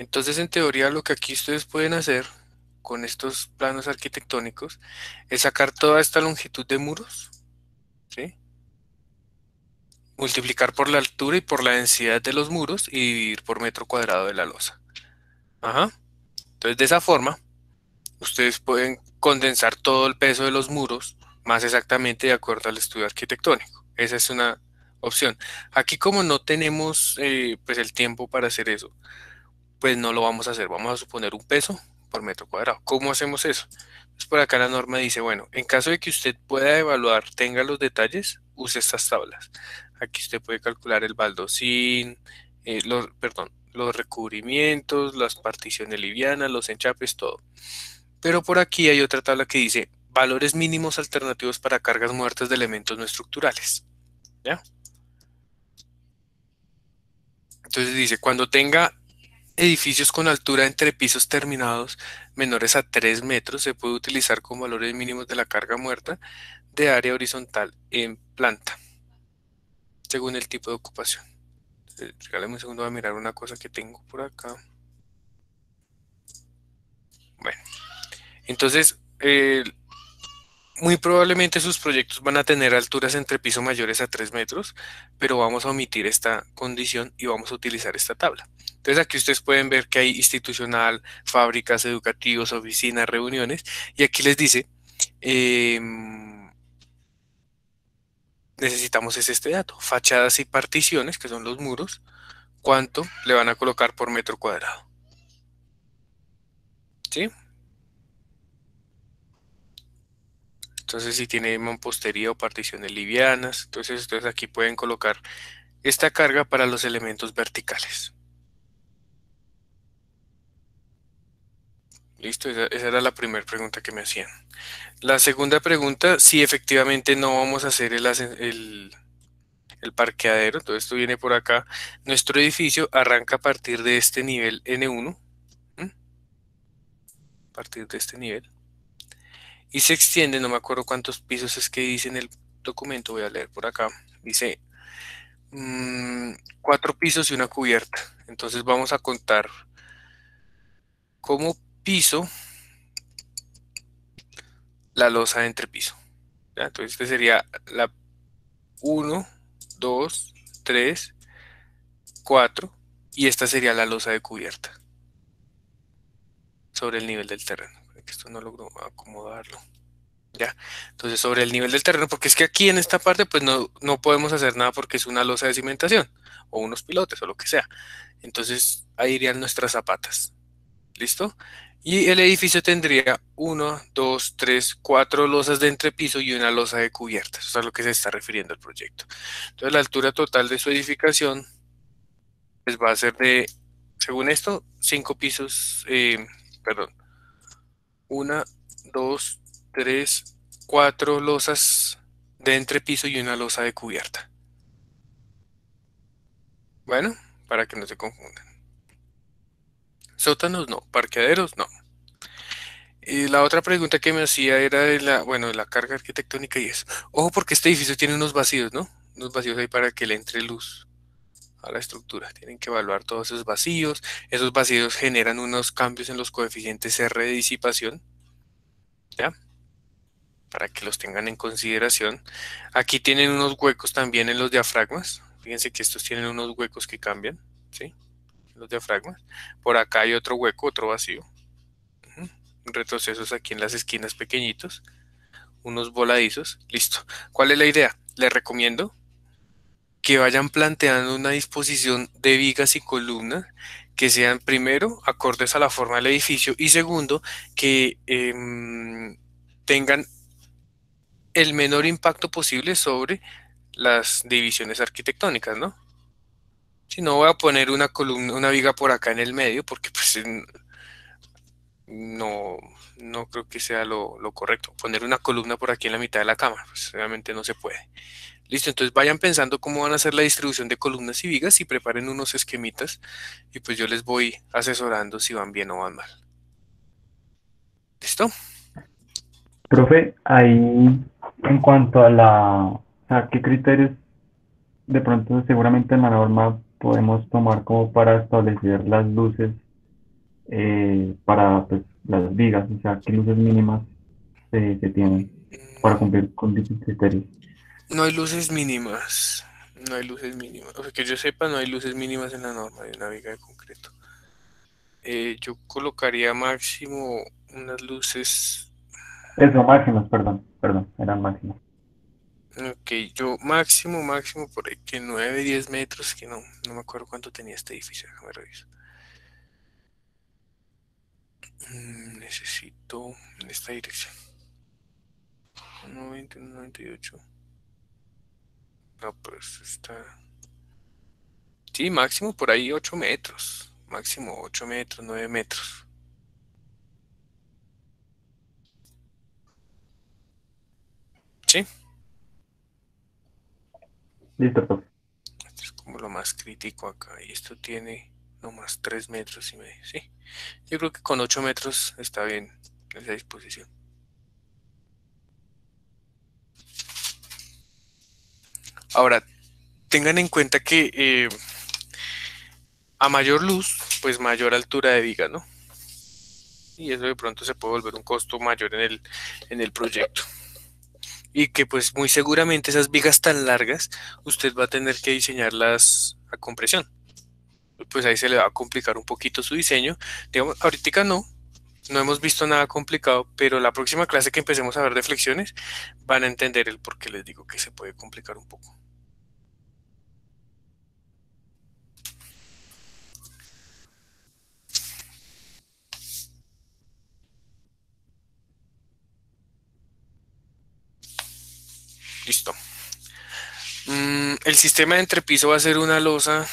Entonces, en teoría, lo que aquí ustedes pueden hacer con estos planos arquitectónicos es sacar toda esta longitud de muros, ¿sí? multiplicar por la altura y por la densidad de los muros y dividir por metro cuadrado de la losa. Ajá. Entonces, de esa forma, ustedes pueden condensar todo el peso de los muros más exactamente de acuerdo al estudio arquitectónico. Esa es una opción. Aquí como no tenemos eh, pues el tiempo para hacer eso, pues no lo vamos a hacer. Vamos a suponer un peso por metro cuadrado. ¿Cómo hacemos eso? Pues por acá la norma dice, bueno, en caso de que usted pueda evaluar, tenga los detalles, use estas tablas. Aquí usted puede calcular el baldosín, eh, los, perdón, los recubrimientos, las particiones livianas, los enchapes, todo. Pero por aquí hay otra tabla que dice valores mínimos alternativos para cargas muertas de elementos no estructurales. ¿Ya? Entonces dice, cuando tenga edificios con altura entre pisos terminados menores a 3 metros, se puede utilizar como valores mínimos de la carga muerta de área horizontal en planta según el tipo de ocupación. Regálame un segundo a mirar una cosa que tengo por acá. Bueno, entonces, muy probablemente sus proyectos van a tener alturas entre piso mayores a 3 metros, pero vamos a omitir esta condición y vamos a utilizar esta tabla. Entonces aquí ustedes pueden ver que hay institucional, fábricas, educativos, oficinas, reuniones, y aquí les dice, eh, necesitamos es este dato, fachadas y particiones, que son los muros, cuánto le van a colocar por metro cuadrado. ¿Sí? Entonces si tiene mampostería o particiones livianas, entonces ustedes aquí pueden colocar esta carga para los elementos verticales. Listo, esa, era la primera pregunta que me hacían. La segunda pregunta, si efectivamente no vamos a hacer el, el, parqueadero, todo esto viene por acá. Nuestro edificio arranca a partir de este nivel N1, a partir de este nivel, y se extiende, no me acuerdo cuántos pisos es que dice en el documento, voy a leer por acá, dice mm, cuatro pisos y una cubierta. Entonces vamos a contar cómo piso la losa de entrepiso. Entonces, este sería la 1, 2, 3, 4 y esta sería la losa de cubierta sobre el nivel del terreno. Esto no logro acomodarlo. Ya, entonces sobre el nivel del terreno, porque es que aquí en esta parte pues no, no podemos hacer nada porque es una losa de cimentación o unos pilotes o lo que sea. Entonces ahí irían nuestras zapatas. ¿Listo? Y el edificio tendría 1, 2, 3, 4 losas de entrepiso y una losa de cubierta. Eso es a lo que se está refiriendo el proyecto. Entonces la altura total de su edificación pues va a ser de, según esto, 5 pisos, eh, perdón, 1, 2, 3, 4 losas de entrepiso y una losa de cubierta. Bueno, para que no se confundan. Sótanos no, parqueaderos no. Y la otra pregunta que me hacía era de la, bueno, de la carga arquitectónica y eso. Ojo porque este edificio tiene unos vacíos, ¿no? Unos vacíos ahí para que le entre luz a la estructura. Tienen que evaluar todos esos vacíos. Esos vacíos generan unos cambios en los coeficientes R de disipación. ¿Ya? Para que los tengan en consideración. Aquí tienen unos huecos también en los diafragmas. Fíjense que estos tienen unos huecos que cambian. ¿Sí? Los diafragmas. Por acá hay otro hueco, otro vacío. Retrocesos aquí en las esquinas pequeñitos. Unos voladizos. Listo. ¿Cuál es la idea? Les recomiendo que vayan planteando una disposición de vigas y columnas que sean primero acordes a la forma del edificio y segundo que em, tengan el menor impacto posible sobre las divisiones arquitectónicas, ¿no? Si no voy a poner una columna, una viga por acá en el medio, porque pues no, no creo que sea lo, correcto. Poner una columna por aquí en la mitad de la cama, pues realmente no se puede. Listo, entonces vayan pensando cómo van a hacer la distribución de columnas y vigas y preparen unos esquemitas y pues yo les voy asesorando si van bien o van mal. ¿Listo? Profe, ahí en cuanto a la, a qué criterios de pronto seguramente en la norma podemos tomar como para establecer las luces eh, para pues, las vigas, o sea, qué luces mínimas se, se tienen para cumplir con dichos criterios. No hay luces mínimas. No hay luces mínimas. O sea, que yo sepa, no hay luces mínimas en la norma de una viga de concreto. Eh, yo colocaría máximo unas luces. Eso, máximas, perdón, perdón, eran máximas. Ok, yo máximo, máximo por ahí que 9, 10 metros, que no, no me acuerdo cuánto tenía este edificio, déjame revisar. Mm, necesito en esta dirección. 90, 98. No, pues está. Sí, máximo por ahí 8 metros. Máximo 8 metros, 9 metros. Sí. Listo, profe. Esto es como lo más crítico acá. Y esto tiene nomás 3 metros y medio. Sí. Yo creo que con 8 metros está bien esa disposición. Ahora, tengan en cuenta que eh, a mayor luz, pues mayor altura de viga, ¿no? Y eso de pronto se puede volver un costo mayor en el, en el proyecto. Y que pues muy seguramente esas vigas tan largas, usted va a tener que diseñarlas a compresión. Pues ahí se le va a complicar un poquito su diseño. Digamos, ahorita no, no hemos visto nada complicado, pero la próxima clase que empecemos a ver de flexiones van a entender el por qué les digo que se puede complicar un poco. Listo. Mm, el sistema de entrepiso va a ser una losa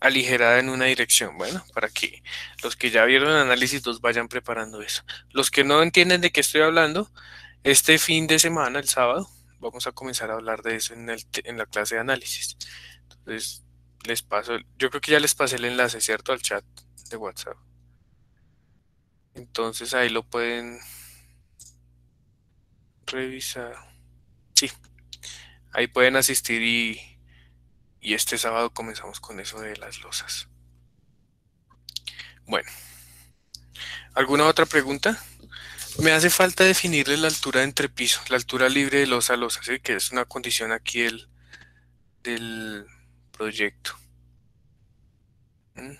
aligerada en una dirección. Bueno, para que los que ya vieron el análisis 2 vayan preparando eso. Los que no entienden de qué estoy hablando, este fin de semana, el sábado, vamos a comenzar a hablar de eso en, el, en la clase de análisis. Entonces, les paso, yo creo que ya les pasé el enlace, ¿cierto? Al chat de WhatsApp. Entonces ahí lo pueden revisar. Sí, ahí pueden asistir y, y este sábado comenzamos con eso de las losas. Bueno, ¿alguna otra pregunta? Me hace falta definirle la altura de entrepiso, la altura libre de losa a losa, ¿sí? que es una condición aquí del, del proyecto. Mm,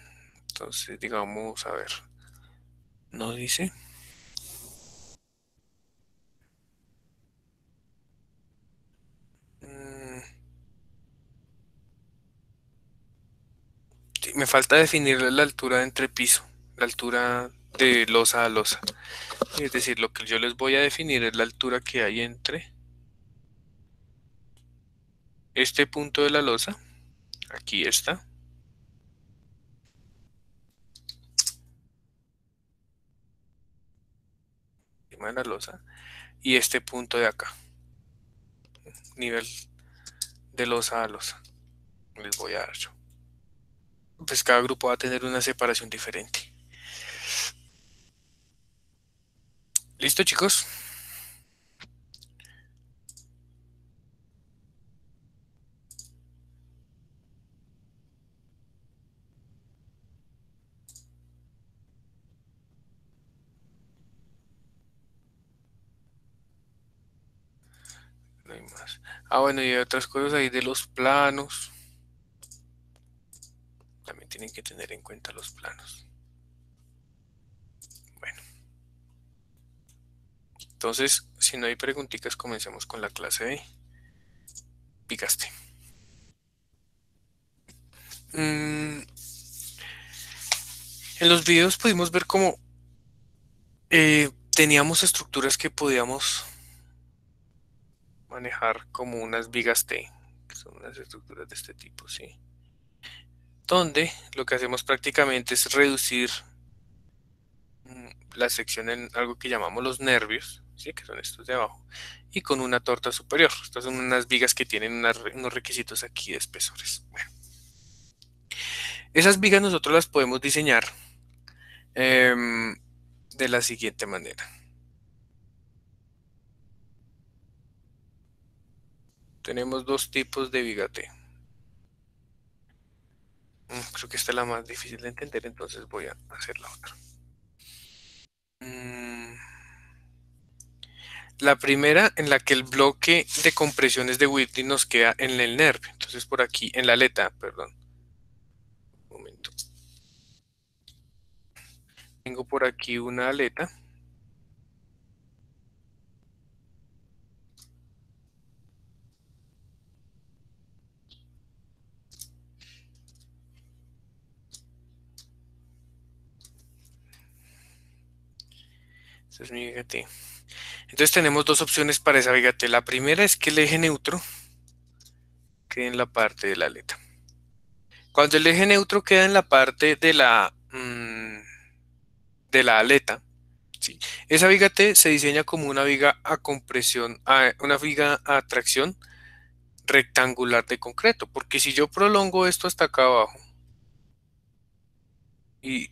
entonces, digamos, a ver, ¿no dice? Mm. Me falta definir la altura de entrepiso, la altura de losa a losa. Es decir, lo que yo les voy a definir es la altura que hay entre este punto de la losa, aquí está, de la losa, y este punto de acá, nivel de losa a losa, les voy a dar yo. Pues cada grupo va a tener una separación diferente. ¿Listo, chicos? No hay más. Ah, bueno, y hay otras cosas ahí de los planos. Tienen que tener en cuenta los planos. Bueno. Entonces, si no hay preguntitas, comencemos con la clase de picaste. Mm, en los videos pudimos ver cómo eh, teníamos estructuras que podíamos manejar como unas vigas T, que son unas estructuras de este tipo, ¿sí? Donde lo que hacemos prácticamente es reducir mm, la sección en algo que llamamos los nervios, ¿sí? que son estos de abajo, y con una torta superior. Estas son unas vigas que tienen unos requisitos aquí de espesores. Bueno. Esas vigas nosotros las podemos diseñar em, de la siguiente manera. Tenemos dos tipos de viga T. Mm, creo que esta es la más difícil de entender, entonces voy a hacer la otra. Mm, la primera en la que el bloque de compresiones de Whitney nos queda en el nervio. Entonces por aquí, en la aleta, perdón. Un momento. Tengo por aquí una aleta. T. Entonces tenemos dos opciones para esa viga T. La primera es que el eje neutro quede en la parte de la aleta. Cuando el eje neutro queda en la parte de la, mm, de la aleta, esa viga T se diseña como una viga a compresión, una viga a tracción rectangular de concreto, porque si yo prolongo esto hasta acá abajo y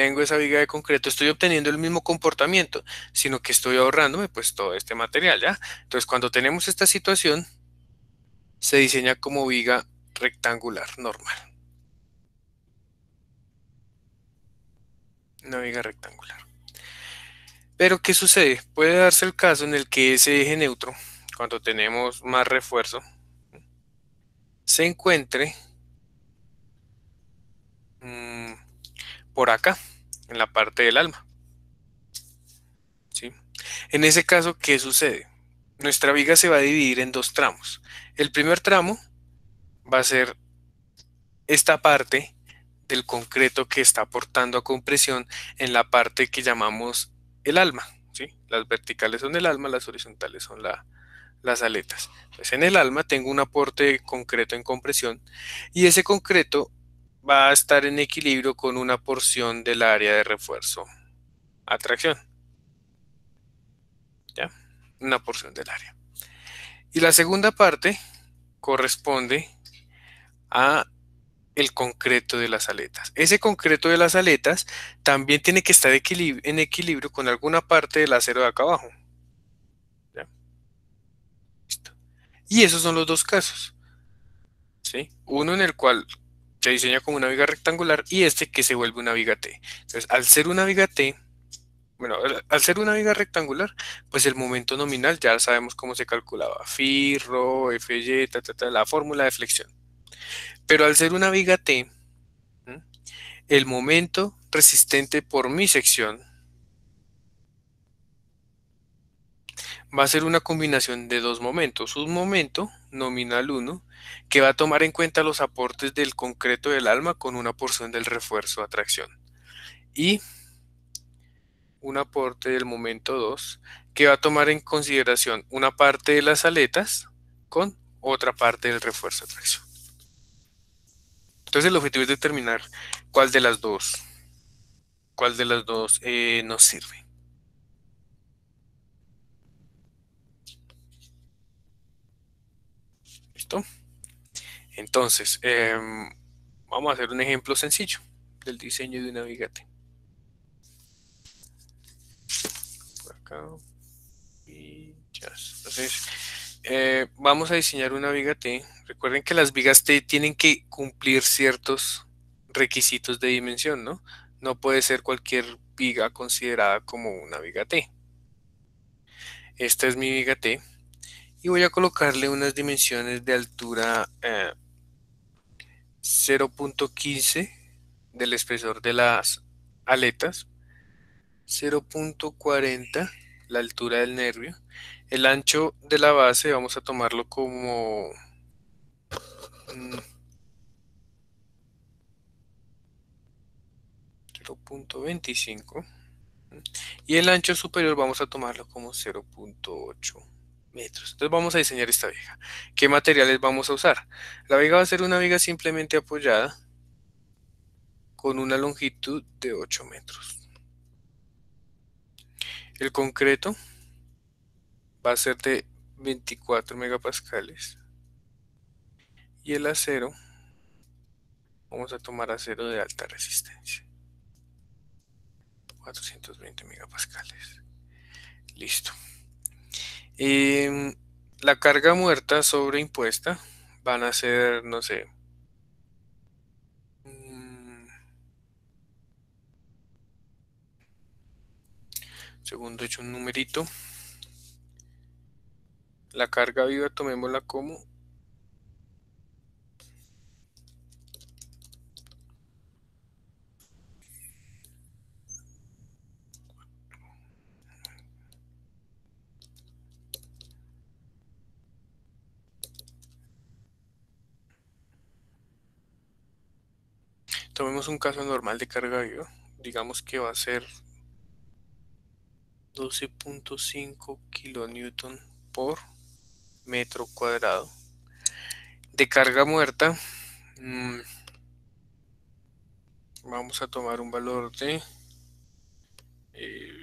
tengo esa viga de concreto, estoy obteniendo el mismo comportamiento, sino que estoy ahorrándome pues todo este material, ¿ya? Entonces cuando tenemos esta situación, se diseña como viga rectangular normal. Una viga rectangular. Pero ¿qué sucede? Puede darse el caso en el que ese eje neutro, cuando tenemos más refuerzo, se encuentre por acá, en la parte del alma. ¿Sí? En ese caso, ¿qué sucede? Nuestra viga se va a dividir en dos tramos. El primer tramo va a ser esta parte del concreto que está aportando a compresión en la parte que llamamos el alma. ¿sí? Las verticales son el alma, las horizontales son las aletas. Pues en el alma tengo un aporte concreto en compresión y ese concreto va a estar en equilibrio con una porción del área de refuerzo atracción. ¿Ya? Una porción del área. Y la segunda parte corresponde a el concreto de las aletas. Ese concreto de las aletas también tiene que estar en equilibrio con alguna parte del acero de acá abajo. ¿Ya? Listo. Y esos son los dos casos. ¿Sí? Uno en el cual se diseña como una viga rectangular y este que se vuelve una viga T. Entonces, al ser una viga T, bueno, al ser una viga rectangular, pues el momento nominal ya sabemos cómo se calculaba. Phi, Rho, Fy, ta, la fórmula de flexión. Pero al ser una viga T, el momento resistente por mi sección va a ser una combinación de dos momentos. Un momento, nominal 1, que va a tomar en cuenta los aportes del concreto del alma con una porción del refuerzo atracción. Y un aporte del momento 2, que va a tomar en consideración una parte de las aletas con otra parte del refuerzo atracción. Entonces el objetivo es determinar cuál de las dos, cuál de las dos eh, nos sirve. Entonces, em, vamos a hacer un ejemplo sencillo del diseño de un navigate. Por acá. Entonces, eh, vamos a diseñar una viga T. Recuerden que las vigas T tienen que cumplir ciertos requisitos de dimensión, ¿no? No puede ser cualquier viga considerada como una viga T. Esta es mi viga T y voy a colocarle unas dimensiones de altura 0.15 eh, del espesor de las aletas 0.40 la altura del nervio. El ancho de la base vamos a tomarlo como 0.25 mm, y el ancho superior vamos a tomarlo como 0.8 Entonces vamos a diseñar esta viga. ¿Qué materiales vamos a usar? La viga va a ser una viga simplemente apoyada con una longitud de 8 metros. El concreto va a ser de 24 megapascales. Y el acero, vamos a tomar acero de alta resistencia. 420 megapascales. Listo. Eh, la carga muerta sobre impuesta van a ser, no sé, mm, segundo hecho un numerito. La carga viva tomémosla como Tomemos un caso normal de carga viva. Digamos que va a ser 12.5 kilonewton por metro cuadrado. De carga muerta, mm, vamos a tomar un valor de eh,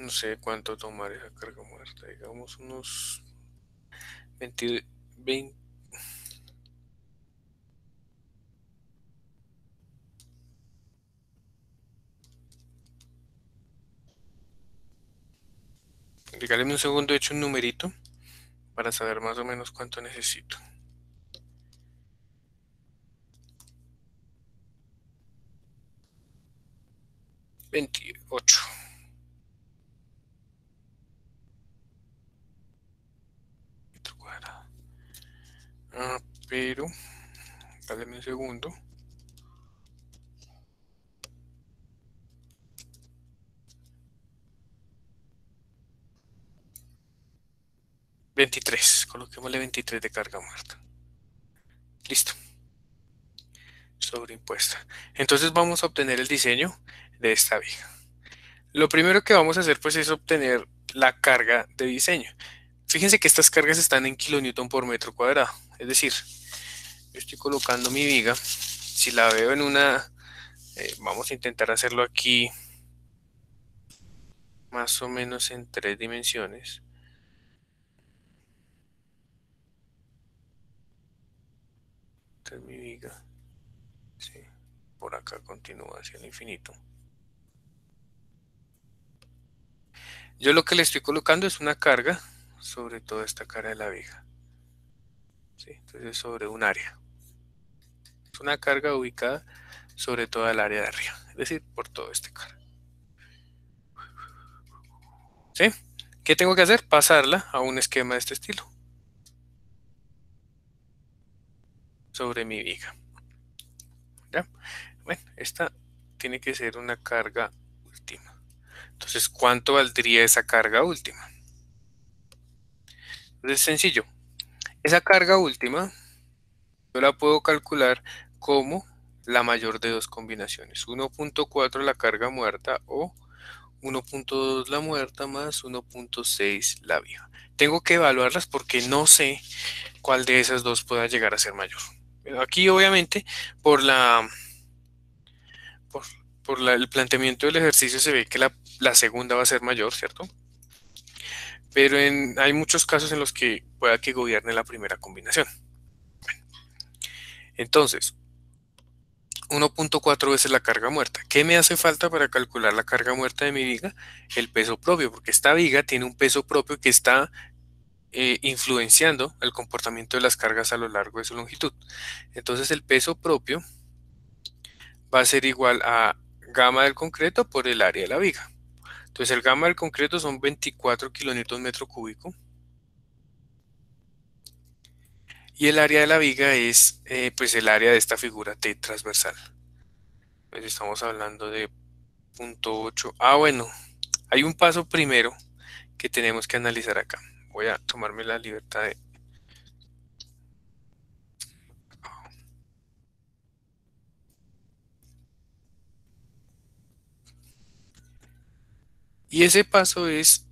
no sé cuánto tomar esa carga muerta, digamos unos 20, 20 Regáleme un segundo, he hecho un numerito para saber más o menos cuánto necesito. Veintiocho. Ah, pero, dale un segundo. 23, coloquémosle 23 de carga muerta. Listo. Sobreimpuesta. Entonces vamos a obtener el diseño de esta viga. Lo primero que vamos a hacer pues es obtener la carga de diseño. Fíjense que estas cargas están en kilonewton por metro cuadrado. Es decir, yo estoy colocando mi viga. Si la veo en una... Eh, vamos a intentar hacerlo aquí más o menos en tres dimensiones. mi viga. por acá continúa hacia el infinito. Yo lo que le estoy colocando es una carga sobre toda esta cara de la viga. Entonces sobre un área. Es una carga ubicada sobre toda el área de arriba, es decir, por todo este cara. ¿Sí? ¿Qué tengo que hacer? Pasarla a un esquema de este estilo. sobre mi viga. ¿Ya? Bueno, esta tiene que ser una carga última. Entonces, ¿cuánto valdría esa carga última? Es sencillo. Esa carga última yo la puedo calcular como la mayor de dos combinaciones. 1.4 la carga muerta o 1.2 la muerta más 1.6 la viva. Tengo que evaluarlas porque no sé cuál de esas dos pueda llegar a ser mayor. Aquí obviamente por la por, el planteamiento del ejercicio se ve que la, segunda va a ser mayor, ¿cierto? Pero hay muchos casos en los que pueda que gobierne la primera combinación. Entonces, 1.4 veces la carga muerta. ¿Qué me hace falta para calcular la carga muerta de mi viga? El peso propio, porque esta viga tiene un peso propio que está eh, influenciando el comportamiento de las cargas a lo largo de su longitud. Entonces el peso propio va a ser igual a gamma del concreto por el área de la viga. Entonces el gamma del concreto son 24 kilonewton metro cúbico. Y el área de la viga es eh, pues el área de esta figura T transversal. Pues estamos hablando de 0.8. Ah, bueno, hay un paso primero que tenemos que analizar acá voy a tomarme la libertad de Y ese paso es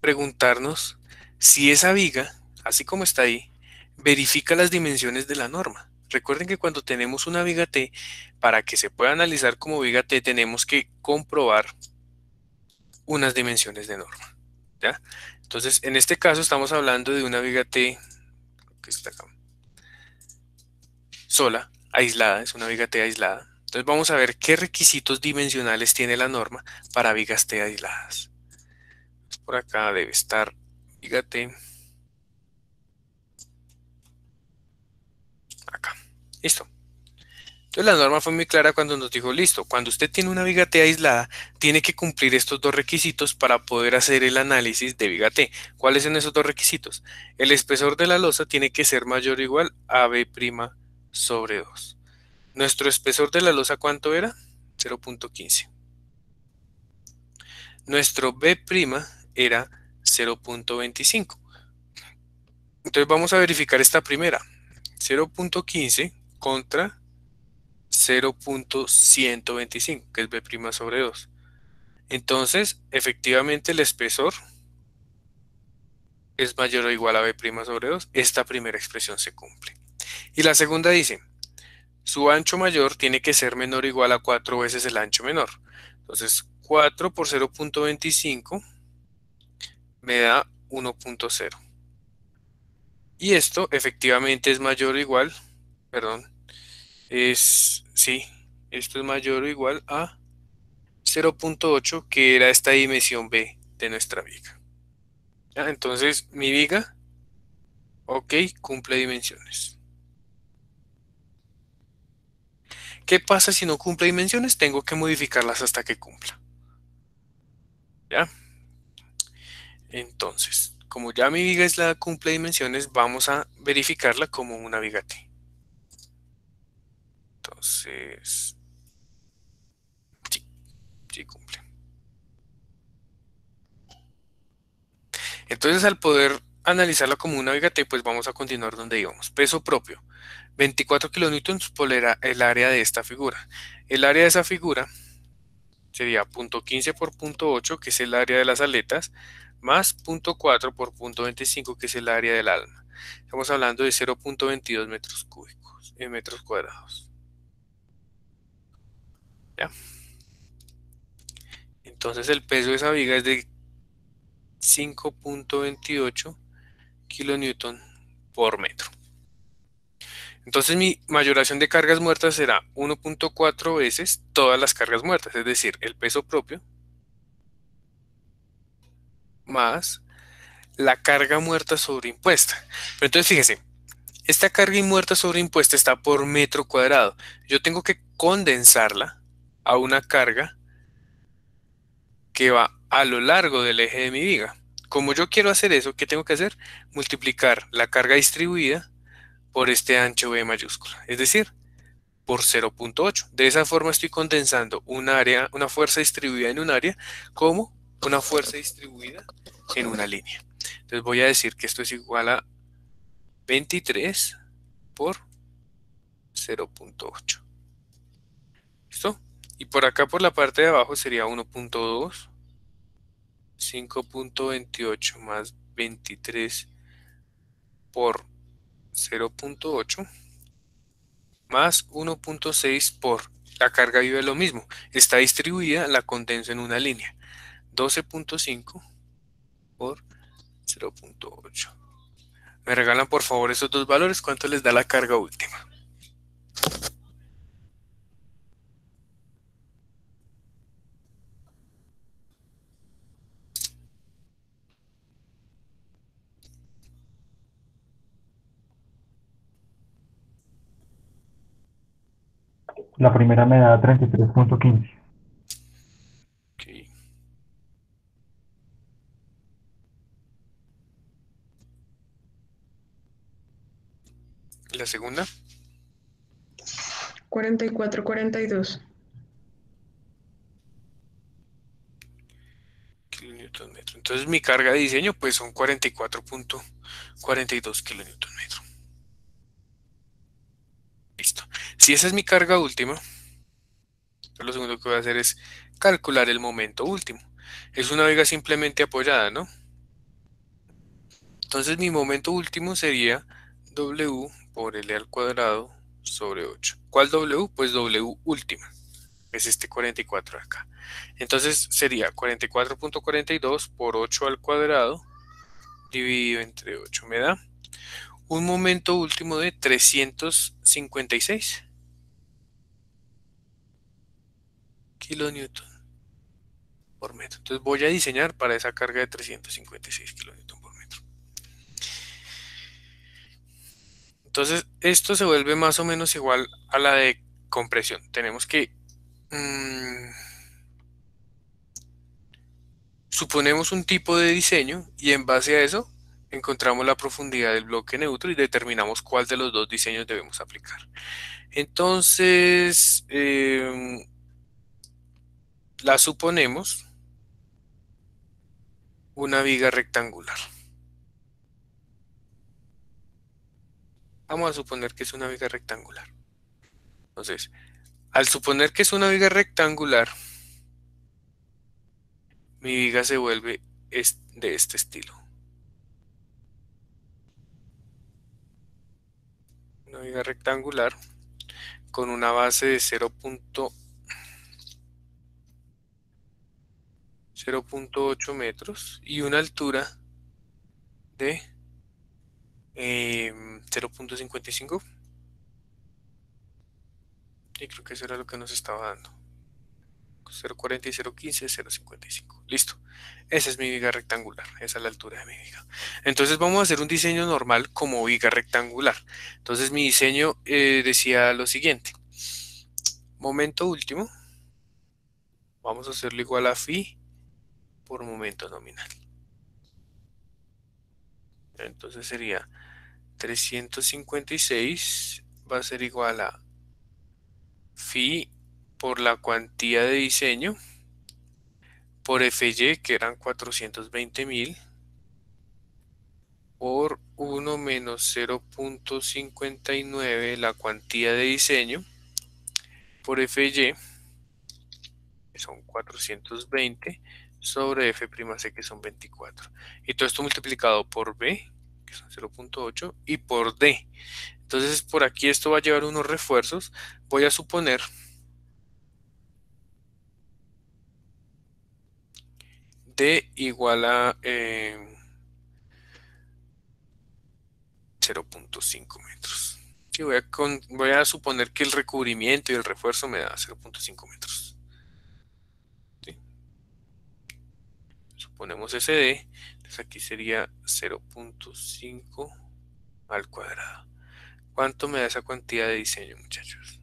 preguntarnos si esa viga, así como está ahí, verifica las dimensiones de la norma. Recuerden que cuando tenemos una viga T, para que se pueda analizar como viga T, tenemos que comprobar unas dimensiones de norma. Entonces, en este caso estamos hablando de una viga T que está acá, sola, aislada, es una viga T aislada. Entonces vamos a ver qué requisitos dimensionales tiene la norma para vigas T aisladas. Por acá debe estar viga T. Listo. Entonces la norma fue muy clara cuando nos dijo, listo, cuando usted tiene una viga T aislada, tiene que cumplir estos dos requisitos para poder hacer el análisis de viga T. ¿Cuáles son esos dos requisitos? El espesor de la losa tiene que ser mayor o igual a B' sobre 2. ¿Nuestro espesor de la losa cuánto era? 0.15. Nuestro B' era 0.25. Entonces vamos a verificar esta primera. 0.15 contra 0.125, que es B' sobre 2. Entonces, efectivamente el espesor es mayor o igual a B' sobre 2. Esta primera expresión se cumple. Y la segunda dice, su ancho mayor tiene que ser menor o igual a 4 veces el ancho menor. Entonces, 4 por 0.25 me da 1.0. Y esto efectivamente es mayor o igual, perdón, es, sí, esto es mayor o igual a 0.8, que era esta dimensión B de nuestra viga. Entonces, mi viga, ok, cumple dimensiones. ¿Qué pasa si no cumple dimensiones? Tengo que modificarlas hasta que cumpla. ¿Ya? Entonces, como ya mi viga es la cumple dimensiones, vamos a verificarla como una viga T. Entonces, sí, sí cumple. Entonces, al poder analizarla como una viga T, pues vamos a continuar donde íbamos. Peso propio, 24 kilonewtons por el área de esta figura. El área de esa figura sería .15 por .8, que es el área de las aletas, más .4 por .25, que es el área del alma. Estamos hablando de 0.22 metros cúbicos, en metros cuadrados. Entonces el peso de esa viga es de 5.28 kilonewton por metro. Entonces mi mayoración de cargas muertas será 1.4 veces todas las cargas muertas, es decir, el peso propio más la carga muerta sobreimpuesta. Pero entonces fíjese, esta carga muerta sobreimpuesta está por metro cuadrado. Yo tengo que condensarla a una carga que va a lo largo del eje de mi viga. Como yo quiero hacer eso, ¿qué tengo que hacer? Multiplicar la carga distribuida por este ancho B mayúscula, es decir, por 0.8. De esa forma estoy condensando una fuerza distribuida en un área como una fuerza distribuida en una línea. Entonces voy a decir que esto es igual a 23 por 0.8. ¿Listo? Y por acá por la parte de abajo sería 1.2, 5.28 más 23 por 0.8 más 1.6 por la carga viva es lo mismo. Está distribuida, la condenso en una línea. 12.5 por 0.8. Me regalan por favor esos dos valores. ¿Cuánto les da la carga última? La primera me da 33.15. ¿La segunda? 44-42. Kilonewton metro. Entonces mi carga de diseño pues son 44.42 kilonewton metro. Listo. Si esa es mi carga última, lo segundo que voy a hacer es calcular el momento último. Es una viga simplemente apoyada, ¿no? Entonces mi momento último sería W por L al cuadrado sobre 8. ¿Cuál W? Pues W última. Es este 44 de acá. Entonces sería 44.42 por 8 al cuadrado dividido entre 8. Me da un momento último de 356 kilonewton por metro. Entonces voy a diseñar para esa carga de 356 kilonewton por metro. Entonces, esto se vuelve más o menos igual a la de compresión. Tenemos que... Mm, suponemos un tipo de diseño y en base a eso encontramos la profundidad del bloque neutro y determinamos cuál de los dos diseños debemos aplicar. Entonces, em, la suponemos una viga rectangular. Vamos a suponer que es una viga rectangular. Entonces, al suponer que es una viga rectangular, mi viga se vuelve de este estilo. Una viga rectangular con una base de 0.8 metros y una altura de 0.55 em, y creo que eso era lo que nos estaba dando. 0.40 y 0.15 0.55 listo. Esa es mi viga rectangular. Esa es la altura de mi viga. Entonces vamos a hacer un diseño normal como viga rectangular. Entonces mi diseño eh, decía lo siguiente. Momento último. Vamos a hacerlo igual a phi por momento nominal. Entonces sería 356 va a ser igual a phi por la cuantía de diseño por FY que eran 420 mil por 1 menos 0.59 la cuantía de diseño por FY que son 420 sobre F' C que son 24 y todo esto multiplicado por B que son 0.8, y por D. Entonces por aquí esto va a llevar unos refuerzos. Voy a suponer D igual a 0.5 eh, metros. Voy a suponer que el recubrimiento y el refuerzo me da 0.5 metros. Suponemos SD aquí sería 0.5 al cuadrado. ¿Cuánto me da esa cantidad de diseño, muchachos?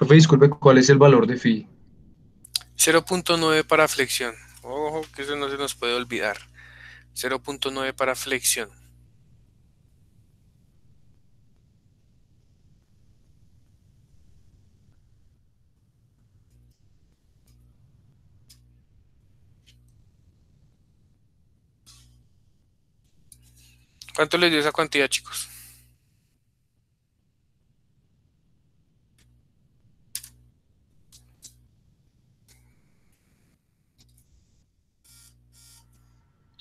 Profe, disculpe, ¿cuál es el valor de phi? 0.9 para flexión. Ojo, que eso no se nos puede olvidar. 0.9 para flexión. ¿Cuánto les dio esa cantidad, chicos?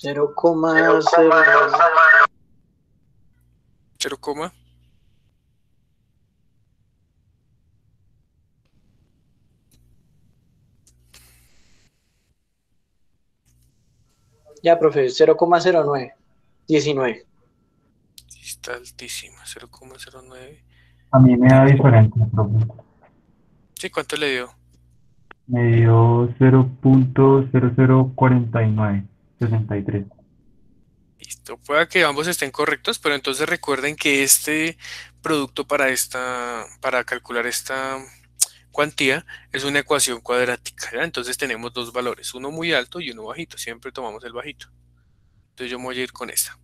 0, 0, Ya, profe, 0,09. 19. Está altísimo, 0,09. A mí me da diferente, profe. Sí, ¿cuánto le dio? Me dio 0.0049. 63. Listo, pueda que ambos estén correctos, pero entonces recuerden que este producto para esta, para calcular esta cuantía es una ecuación cuadrática, Entonces tenemos dos valores, uno muy alto y uno bajito, siempre tomamos el bajito. Entonces yo me voy a ir con esta.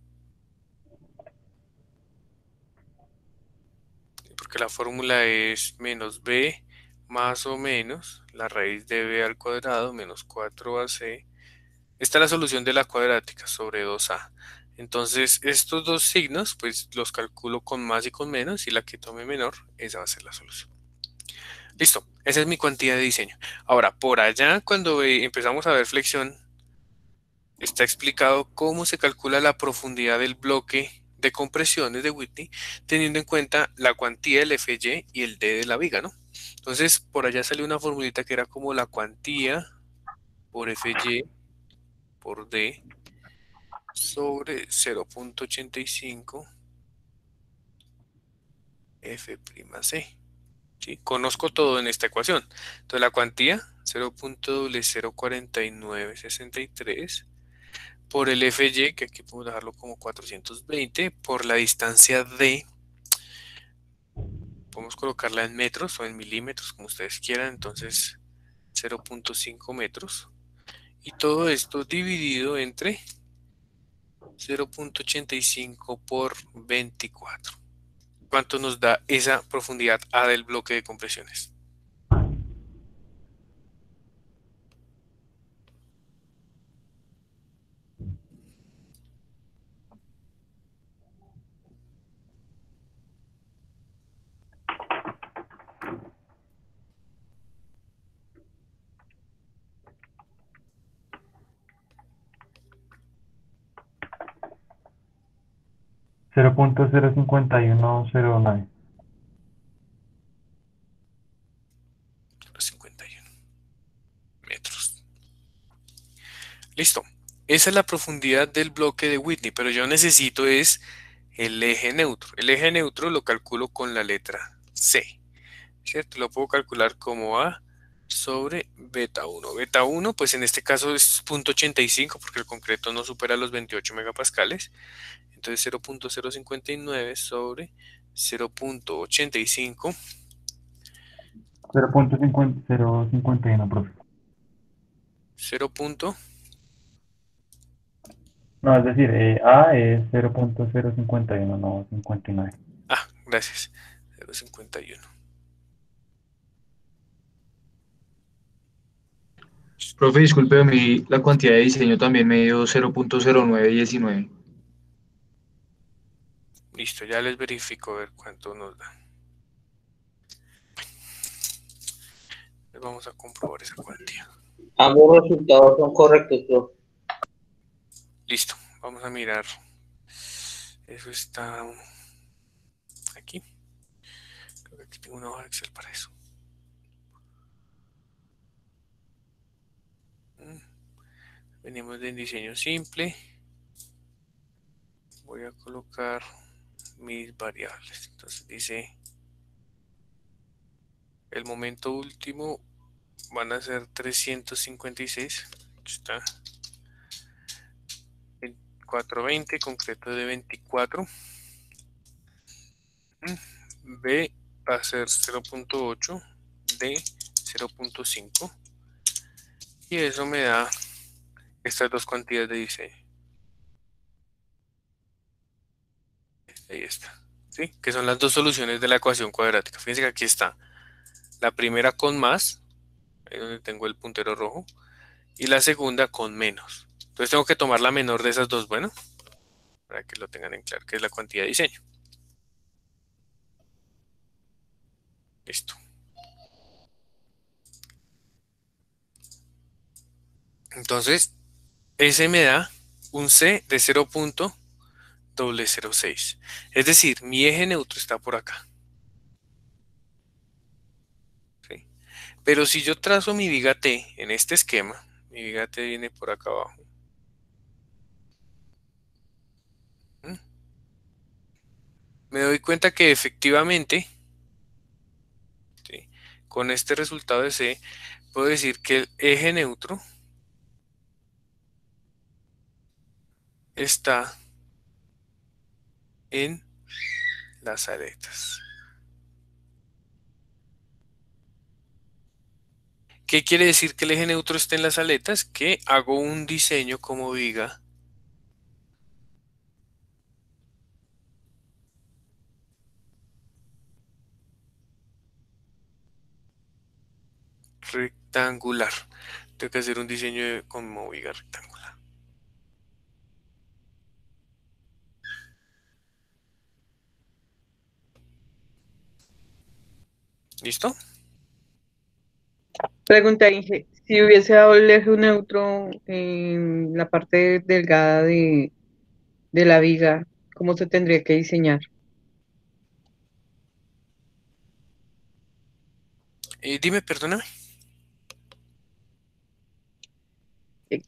Porque la fórmula es menos b más o menos la raíz de b al cuadrado menos 4ac esta es la solución de la cuadrática sobre 2a. Entonces, estos dos signos, pues los calculo con más y con menos, y la que tome menor, esa va a ser la solución. Listo, esa es mi cuantía de diseño. Ahora, por allá, cuando empezamos a ver flexión, está explicado cómo se calcula la profundidad del bloque de compresiones de Whitney, teniendo en cuenta la cuantía del FY y el D de la viga, ¿no? Entonces, por allá salió una formulita que era como la cuantía por FY por D sobre 0.85 F'C. ¿Sí? Conozco todo en esta ecuación. Entonces la cuantía 0.04963 por el FY, que aquí podemos dejarlo como 420, por la distancia D, podemos colocarla en metros o en milímetros, como ustedes quieran, entonces 0.5 metros. Y todo esto dividido entre 0.85 por 24. ¿Cuánto nos da esa profundidad A del bloque de compresiones? Cero punto cero cincuenta y uno cero nueve. 51 metros. Listo. Esa es la profundidad del bloque de Whitney, pero yo necesito es el eje neutro. El eje neutro lo calculo con la letra C, ¿cierto? Lo puedo calcular como A sobre beta 1. Beta 1, pues en este caso es 0.85 porque el concreto no supera los 28 megapascales. Entonces 0.059 sobre 0.85 0.051, profe. 0. No, es decir, eh, A es 0.051, no 59. Ah, gracias. 0.51. Profe, disculpe, a mí la cantidad de diseño también me dio 0.0919. Listo, ya les verifico a ver cuánto nos da. Les vamos a comprobar esa cuantía. Ambos resultados son correctos. Listo, vamos a mirar. Eso está aquí. Creo que aquí tengo una hoja de Excel para eso. Mm. Venimos de diseño simple. Voy a colocar mis variables. Entonces dice el momento último van a ser 356. Aquí está. 420, concreto de 24. Mm, B va a ser 0.8, D 0.5. Y eso me da estas dos cantidades de diseño. Ahí está. ¿Sí? Que son las dos soluciones de la ecuación cuadrática. Fíjense que aquí está la primera con más, ahí donde tengo el puntero rojo, y la segunda con menos. Entonces tengo que tomar la menor de esas dos, bueno, para que lo tengan en claro, que es la cantidad de diseño. Listo. Entonces, ese me da un C de 0.006. Es decir, mi eje neutro está por acá. ¿Sí? Pero si yo trazo mi viga T en este esquema, mi viga T viene por acá abajo. ¿Mm? Me doy cuenta que efectivamente, con este resultado de C, puedo decir que el eje neutro está en las aletas. ¿Qué quiere decir que el eje neutro esté en las aletas? Que hago un diseño como viga rectangular. Tengo que hacer un diseño como viga rectangular. ¿Listo? Pregunta, Inge, si hubiese dado el eje neutro en la parte delgada de, de la viga, ¿cómo se tendría que diseñar? Eh, dime, perdóname.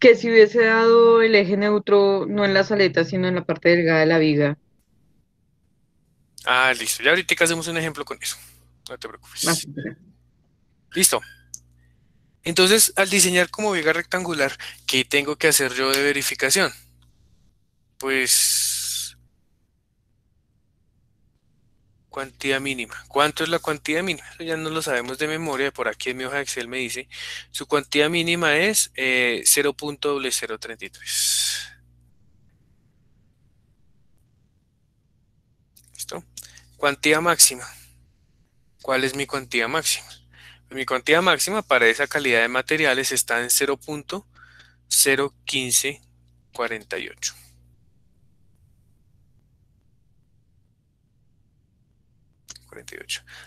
Que si hubiese dado el eje neutro no en las aletas, sino en la parte delgada de la viga. Ah, listo. Ya ahorita hacemos un ejemplo con eso. No te preocupes. Más- Listo. Entonces, al diseñar como viga rectangular, ¿qué tengo que hacer yo de verificación? Pues cuantía mínima. ¿Cuánto es la cuantía mínima? Eso ya no lo sabemos de memoria. Por aquí en mi hoja de Excel me dice, su cuantía mínima es eh, 0.033. ¿Listo? Cuantía máxima. ¿Cuál es mi cuantía máxima? Mi cuantía máxima para esa calidad de materiales está en 0.01548.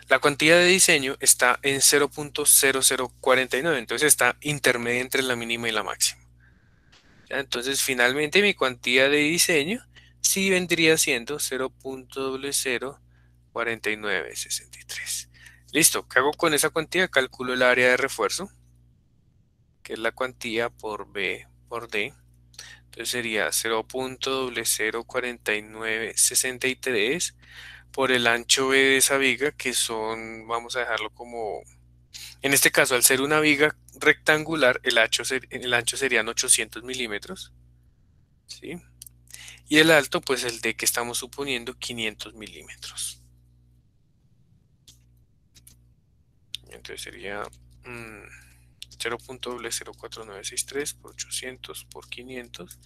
La cuantía de diseño está en 0.0049, entonces está intermedia entre la mínima y la máxima. Entonces, finalmente mi cuantía de diseño sí vendría siendo 0.04963. Listo, ¿qué hago con esa cuantía? Calculo el área de refuerzo, que es la cuantía por B por D. Entonces sería 0.04963 por el ancho B de esa viga, que son, vamos a dejarlo como, en este caso, al ser una viga rectangular, el ancho, el ancho serían 800 milímetros. ¿sí? Y el alto, pues el D que estamos suponiendo, 500 milímetros. Entonces sería mm, 0.04963 por 800 por 500.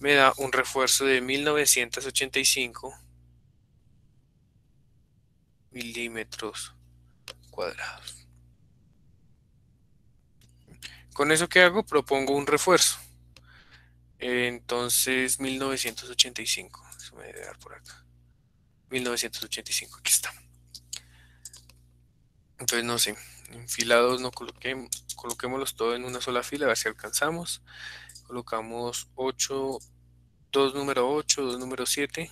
Me da un refuerzo de 1985 milímetros cuadrados. Con eso que hago, propongo un refuerzo. Entonces, 1985. Eso me debe dar por acá. 1985, aquí está. Entonces, no sé. Enfilados no coloquemos, coloquémoslos todo en una sola fila, a ver si alcanzamos. Colocamos 8, 2 número 8, 2 número 7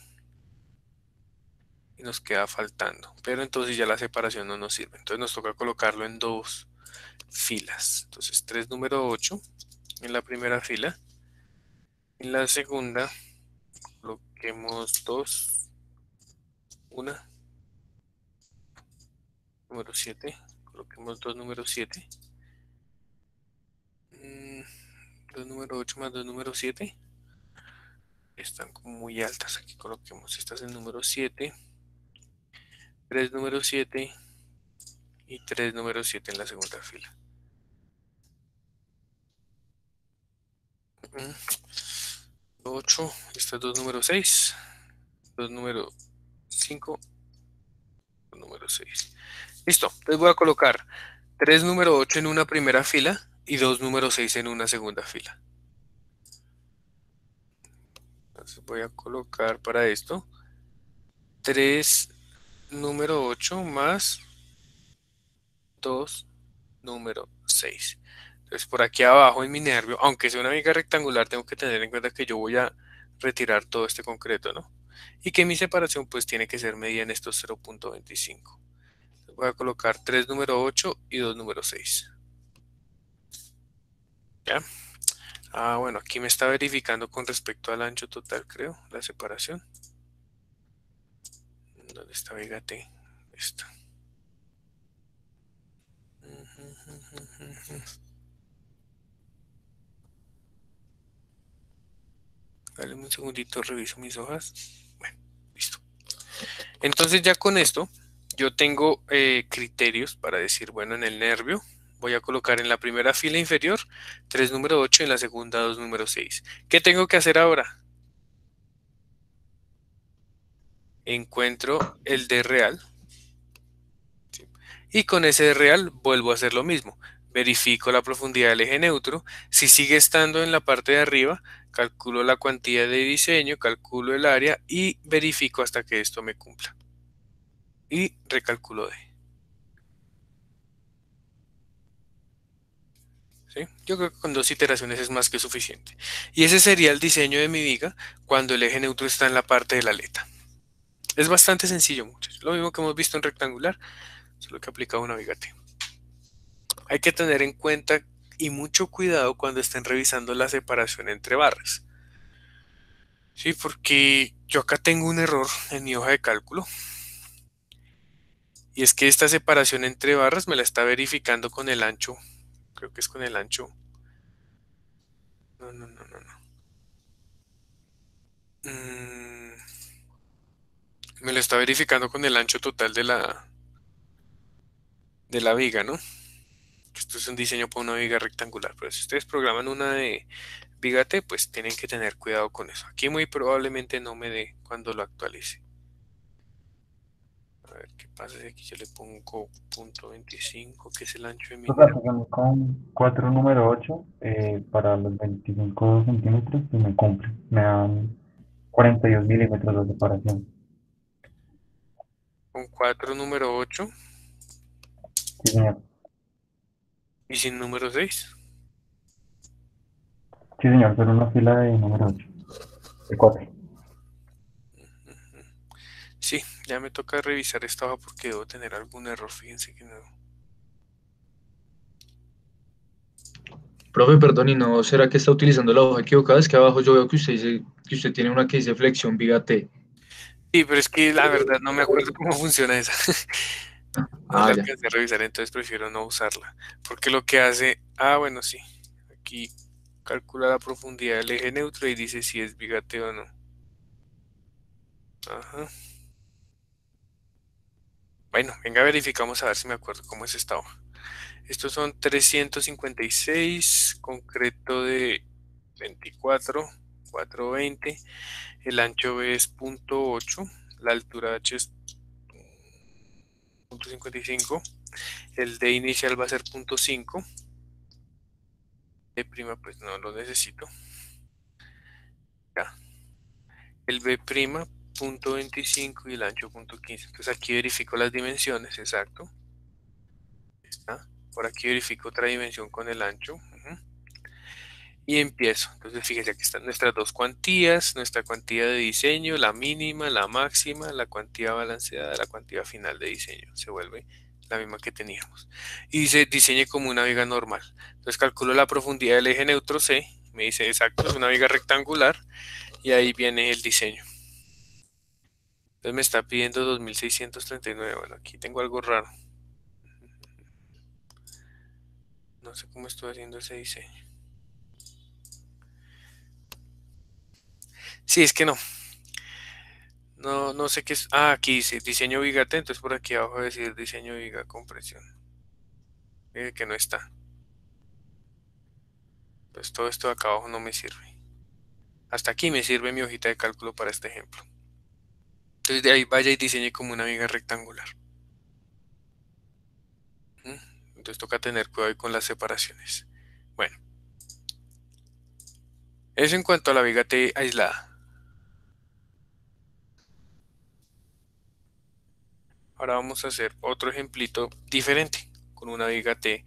y nos queda faltando. Pero entonces ya la separación no nos sirve. Entonces nos toca colocarlo en dos filas. Entonces 3 número 8 en la primera fila. En la segunda coloquemos 2, 1, número 7. Coloquemos 2 número 7. 2 número 8 más 2 número 7. Están como muy altas. Aquí coloquemos estas en número 7. 3 número 7 y 3 número 7 en la segunda fila. 8, esta es 2 número 6, 2 número 5, número 6. Listo, entonces voy a colocar 3 número 8 en una primera fila y 2 número 6 en una segunda fila. Entonces voy a colocar para esto 3 número 8 más 2 número 6. Entonces por aquí abajo en mi nervio, aunque sea una viga rectangular, tengo que tener en cuenta que yo voy a retirar todo este concreto, ¿no? Y que mi separación pues tiene que ser medida en estos 0.25. Voy a colocar 3 número 8 y 2 número 6. ¿Ya? Ah, bueno, aquí me está verificando con respecto al ancho total, creo, la separación. ¿Dónde está T? Esta. Dale un segundito, reviso mis hojas. Bueno, listo. Entonces ya con esto, yo tengo eh, criterios para decir, bueno, en el nervio voy a colocar en la primera fila inferior 3 número 8 y en la segunda 2 número 6. ¿Qué tengo que hacer ahora? Encuentro el D real. Y con ese D real vuelvo a hacer lo mismo. Verifico la profundidad del eje neutro. Si sigue estando en la parte de arriba, calculo la cuantía de diseño, calculo el área y verifico hasta que esto me cumpla. Y recalculo D. ¿Sí? Yo creo que con dos iteraciones es más que suficiente. Y ese sería el diseño de mi viga cuando el eje neutro está en la parte de la aleta. Es bastante sencillo, muchachos. Lo mismo que hemos visto en rectangular, solo que aplica una viga T. Hay que tener en cuenta Y mucho cuidado cuando estén revisando la separación entre barras. Sí, porque yo acá tengo un error en mi hoja de cálculo. Y es que esta separación entre barras me la está verificando con el ancho. Creo que es con el ancho. No, no, no, no, no. Mm, me lo está verificando con el ancho total de la de la viga, ¿no? Esto es un diseño para una viga rectangular, pero si ustedes programan una de viga T, pues tienen que tener cuidado con eso. Aquí muy probablemente no me dé cuando lo actualice. A ver qué pasa si aquí yo le pongo punto 25, que es el ancho de mi pues con 4 número 8 eh, para los 25 centímetros y me cumple. Me dan 42 milímetros de separación. con 4 número 8 Sí, señor. y sin número 6. Sí, señor, pero una fila de número 8. De 4. Sí, ya me toca revisar esta hoja porque debo tener algún error. Fíjense que no. Profe, perdón, ¿y no será que está utilizando la hoja equivocada? Es que abajo yo veo que usted dice que usted tiene una que dice flexión viga T. Sí, pero es que la verdad no me acuerdo cómo funciona esa. No Ah, la ya. alcancé a revisar, entonces prefiero no usarla. Porque lo que hace, ah, bueno, sí. Aquí calcula la profundidad del eje neutro y dice si es bigate o no. Ajá. Bueno, venga, verificamos a ver si me acuerdo cómo es esta hoja. Estos son 356, concreto de 24, 420. El ancho B es .8, la altura H es .55. El D inicial va a ser .5. D pues no lo necesito. Ya. El B prima .25 y el ancho .15. Entonces aquí verifico las dimensiones, exacto. Por aquí verifico otra dimensión con el ancho. Y empiezo. Entonces fíjese, aquí están nuestras dos cuantías, nuestra cuantía de diseño, la mínima, la máxima, la cuantía balanceada, la cuantía final de diseño. Se vuelve la misma que teníamos. Y dice diseñe como una viga normal. Entonces calculo la profundidad del eje neutro C. Me dice exacto, es una viga rectangular. Y ahí viene el diseño. Entonces me está pidiendo 2639. Bueno, aquí tengo algo raro. No sé cómo estoy haciendo ese diseño. Sí, es que no. No, no sé qué es. Ah, aquí dice diseño vigate, entonces por aquí abajo decir diseño viga compresión. Mire que no está. Pues todo esto de acá abajo no me sirve. Hasta aquí me sirve mi hojita de cálculo para este ejemplo. Entonces de ahí vaya y diseñe como una viga rectangular. ¿Mm? Entonces toca tener cuidado con las separaciones. Bueno. Eso en cuanto a la viga T aislada. Ahora vamos a hacer otro ejemplito diferente con una viga T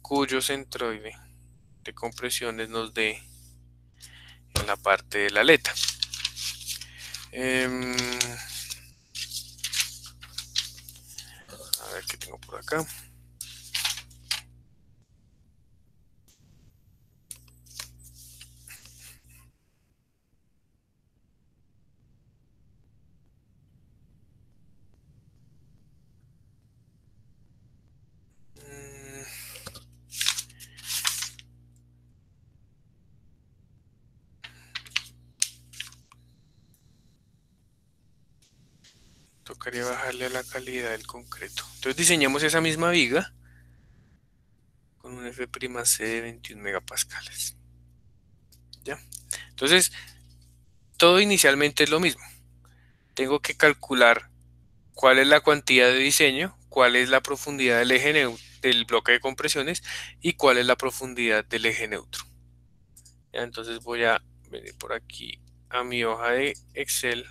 cuyo centroide de compresiones nos dé en la parte de la aleta. Em, a ver qué tengo por acá. Mm. Tocaría bajarle a la calidad del concreto. Entonces diseñamos esa misma viga con un F'C de 21 megapascales. ¿Ya? Entonces, todo inicialmente es lo mismo. Tengo que calcular cuál es la cuantía de diseño, cuál es la profundidad del eje neutro, del bloque de compresiones y cuál es la profundidad del eje neutro. Entonces voy a venir por aquí a mi hoja de Excel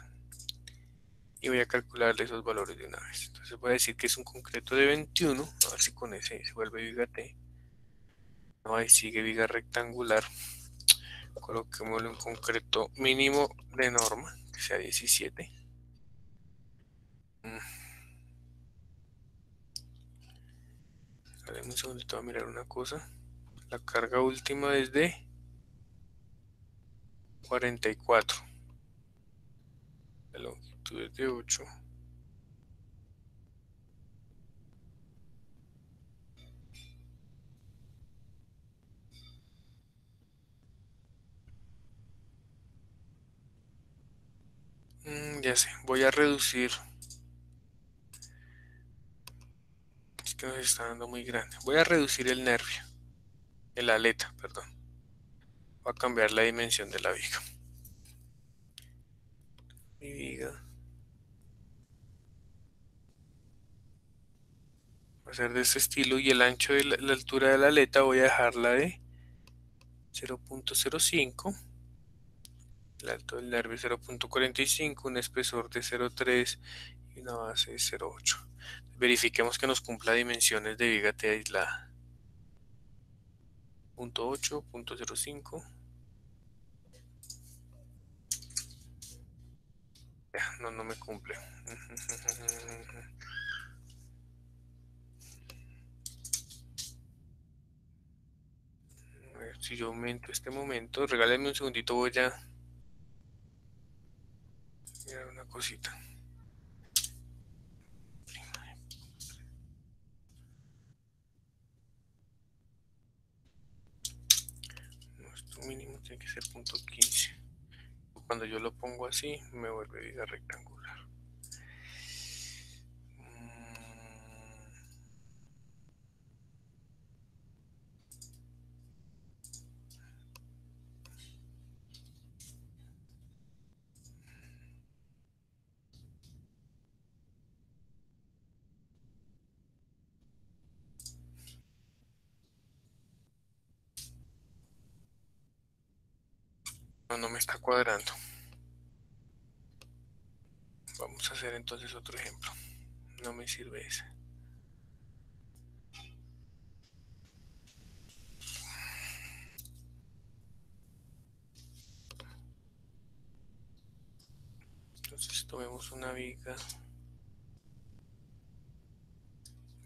y voy a calcularle esos valores de una vez. Entonces voy a decir que es un concreto de 21, a ver si con ese se vuelve viga T. No, ahí sigue viga rectangular. Coloquémosle un concreto mínimo de norma, que sea 17. Mm. Dame un segundito a mirar una cosa. La carga última es de 44. La de 8. Mm, ya sé, voy a reducir. Es que nos está dando muy grande. Voy a reducir el nervio. El aleta, perdón. Voy a cambiar la dimensión de la viga. Mi viga. Va a ser de este estilo y el ancho de la, la altura de la aleta voy a dejarla de 0.05 el alto del nervio 0.45, un espesor de 0.3 y una base de 0.8. Verifiquemos que nos cumpla dimensiones de viga T aislada. 0.8, 0.05. No, no me cumple. si yo aumento este momento, regálenme un segundito, voy a mirar una cosita. Nuestro mínimo tiene que ser punto 15. Cuando yo lo pongo así, me vuelve vida rectangular. No, me está cuadrando. Vamos a hacer entonces otro ejemplo. No me sirve ese. Entonces tomemos una viga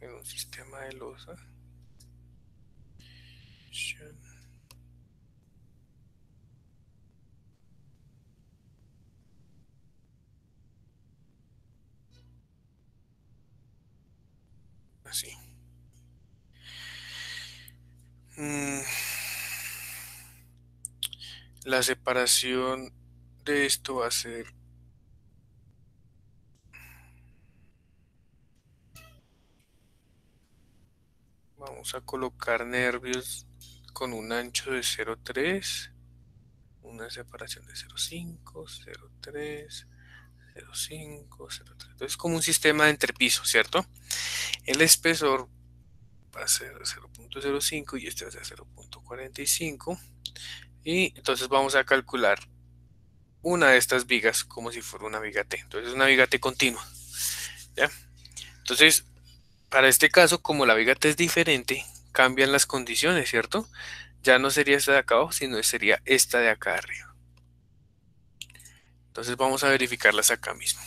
en un sistema de losa. Mm. La separación de esto va a ser Vamos a colocar nervios con un ancho de 0,3, una separación de 0,5, 0,3, 0,5, 0,3. Entonces, como un sistema de entrepiso, ¿cierto? El espesor va a ser 0.05 y este va a ser 0.45. Y entonces vamos a calcular una de estas vigas como si fuera una viga T. Entonces, una viga T continua. ¿Ya? Entonces, para este caso, como la viga T es diferente, cambian las condiciones, ¿cierto? Ya no sería esta de acá abajo, sino sería esta de acá arriba. Entonces vamos a verificarlas acá mismo.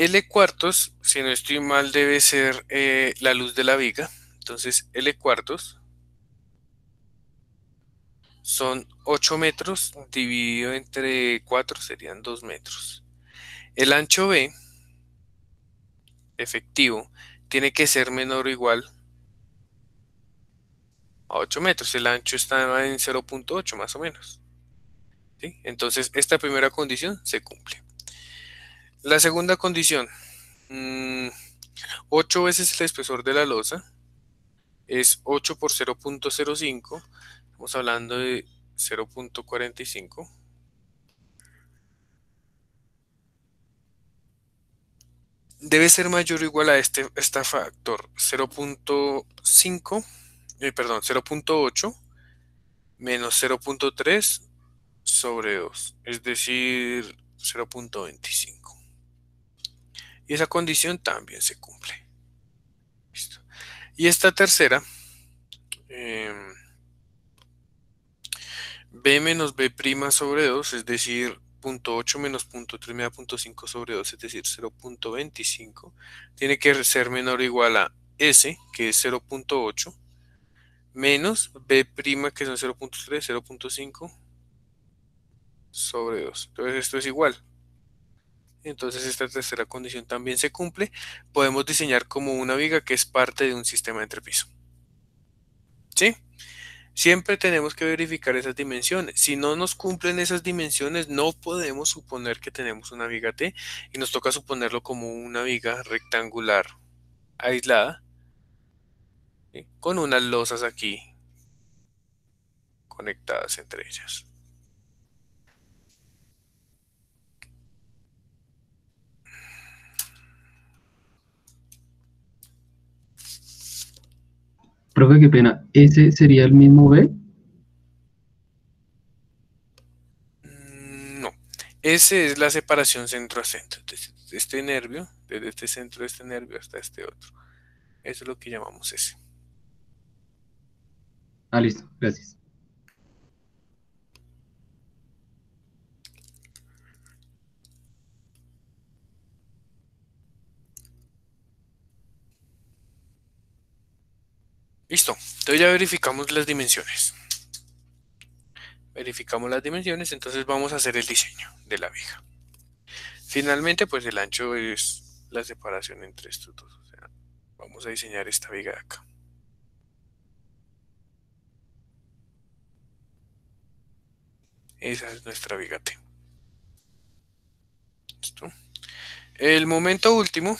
L cuartos, si no estoy mal, debe ser eh, la luz de la viga. Entonces L cuartos son 8 metros dividido entre 4 serían 2 metros. El ancho B efectivo tiene que ser menor o igual a 8 metros. El ancho está en 0.8 más o menos. ¿Sí? Entonces, esta primera condición se cumple. La segunda condición, mmm, 8 veces el espesor de la losa es 8 por 0.05. Estamos hablando de 0.45. debe ser mayor o igual a este, factor 0.5, eh, perdón, 0.8 menos 0.3 sobre 2, es decir, 0.25. Y esa condición también se cumple. Listo. Y esta tercera, eh, b menos b' sobre 2, es decir, 0.8 menos 0.3 me da 0.5 sobre 2, es decir, 0.25. Tiene que ser menor o igual a S, que es 0.8, menos B' que son 0.3, 0.5 sobre 2. Entonces esto es igual. Entonces esta tercera condición también se cumple. Podemos diseñar como una viga que es parte de un sistema de entrepiso. ¿Sí? Siempre tenemos que verificar esas dimensiones. Si no nos cumplen esas dimensiones, no podemos suponer que tenemos una viga T y nos toca suponerlo como una viga rectangular aislada con unas losas aquí conectadas entre ellas. Profe, qué pena. ¿Ese sería el mismo B? Mm, No, ese es la separación centro a centro. Entonces, este nervio, desde este centro de este nervio hasta este otro. Eso es lo que llamamos ese. Ah, listo. Gracias. Listo. Entonces ya verificamos las dimensiones. Verificamos las dimensiones, entonces vamos a hacer el diseño de la viga. Finalmente, pues el ancho es la separación entre estos dos. Vamos a diseñar esta viga de acá. Esa es nuestra viga T. ¿Listo? El momento último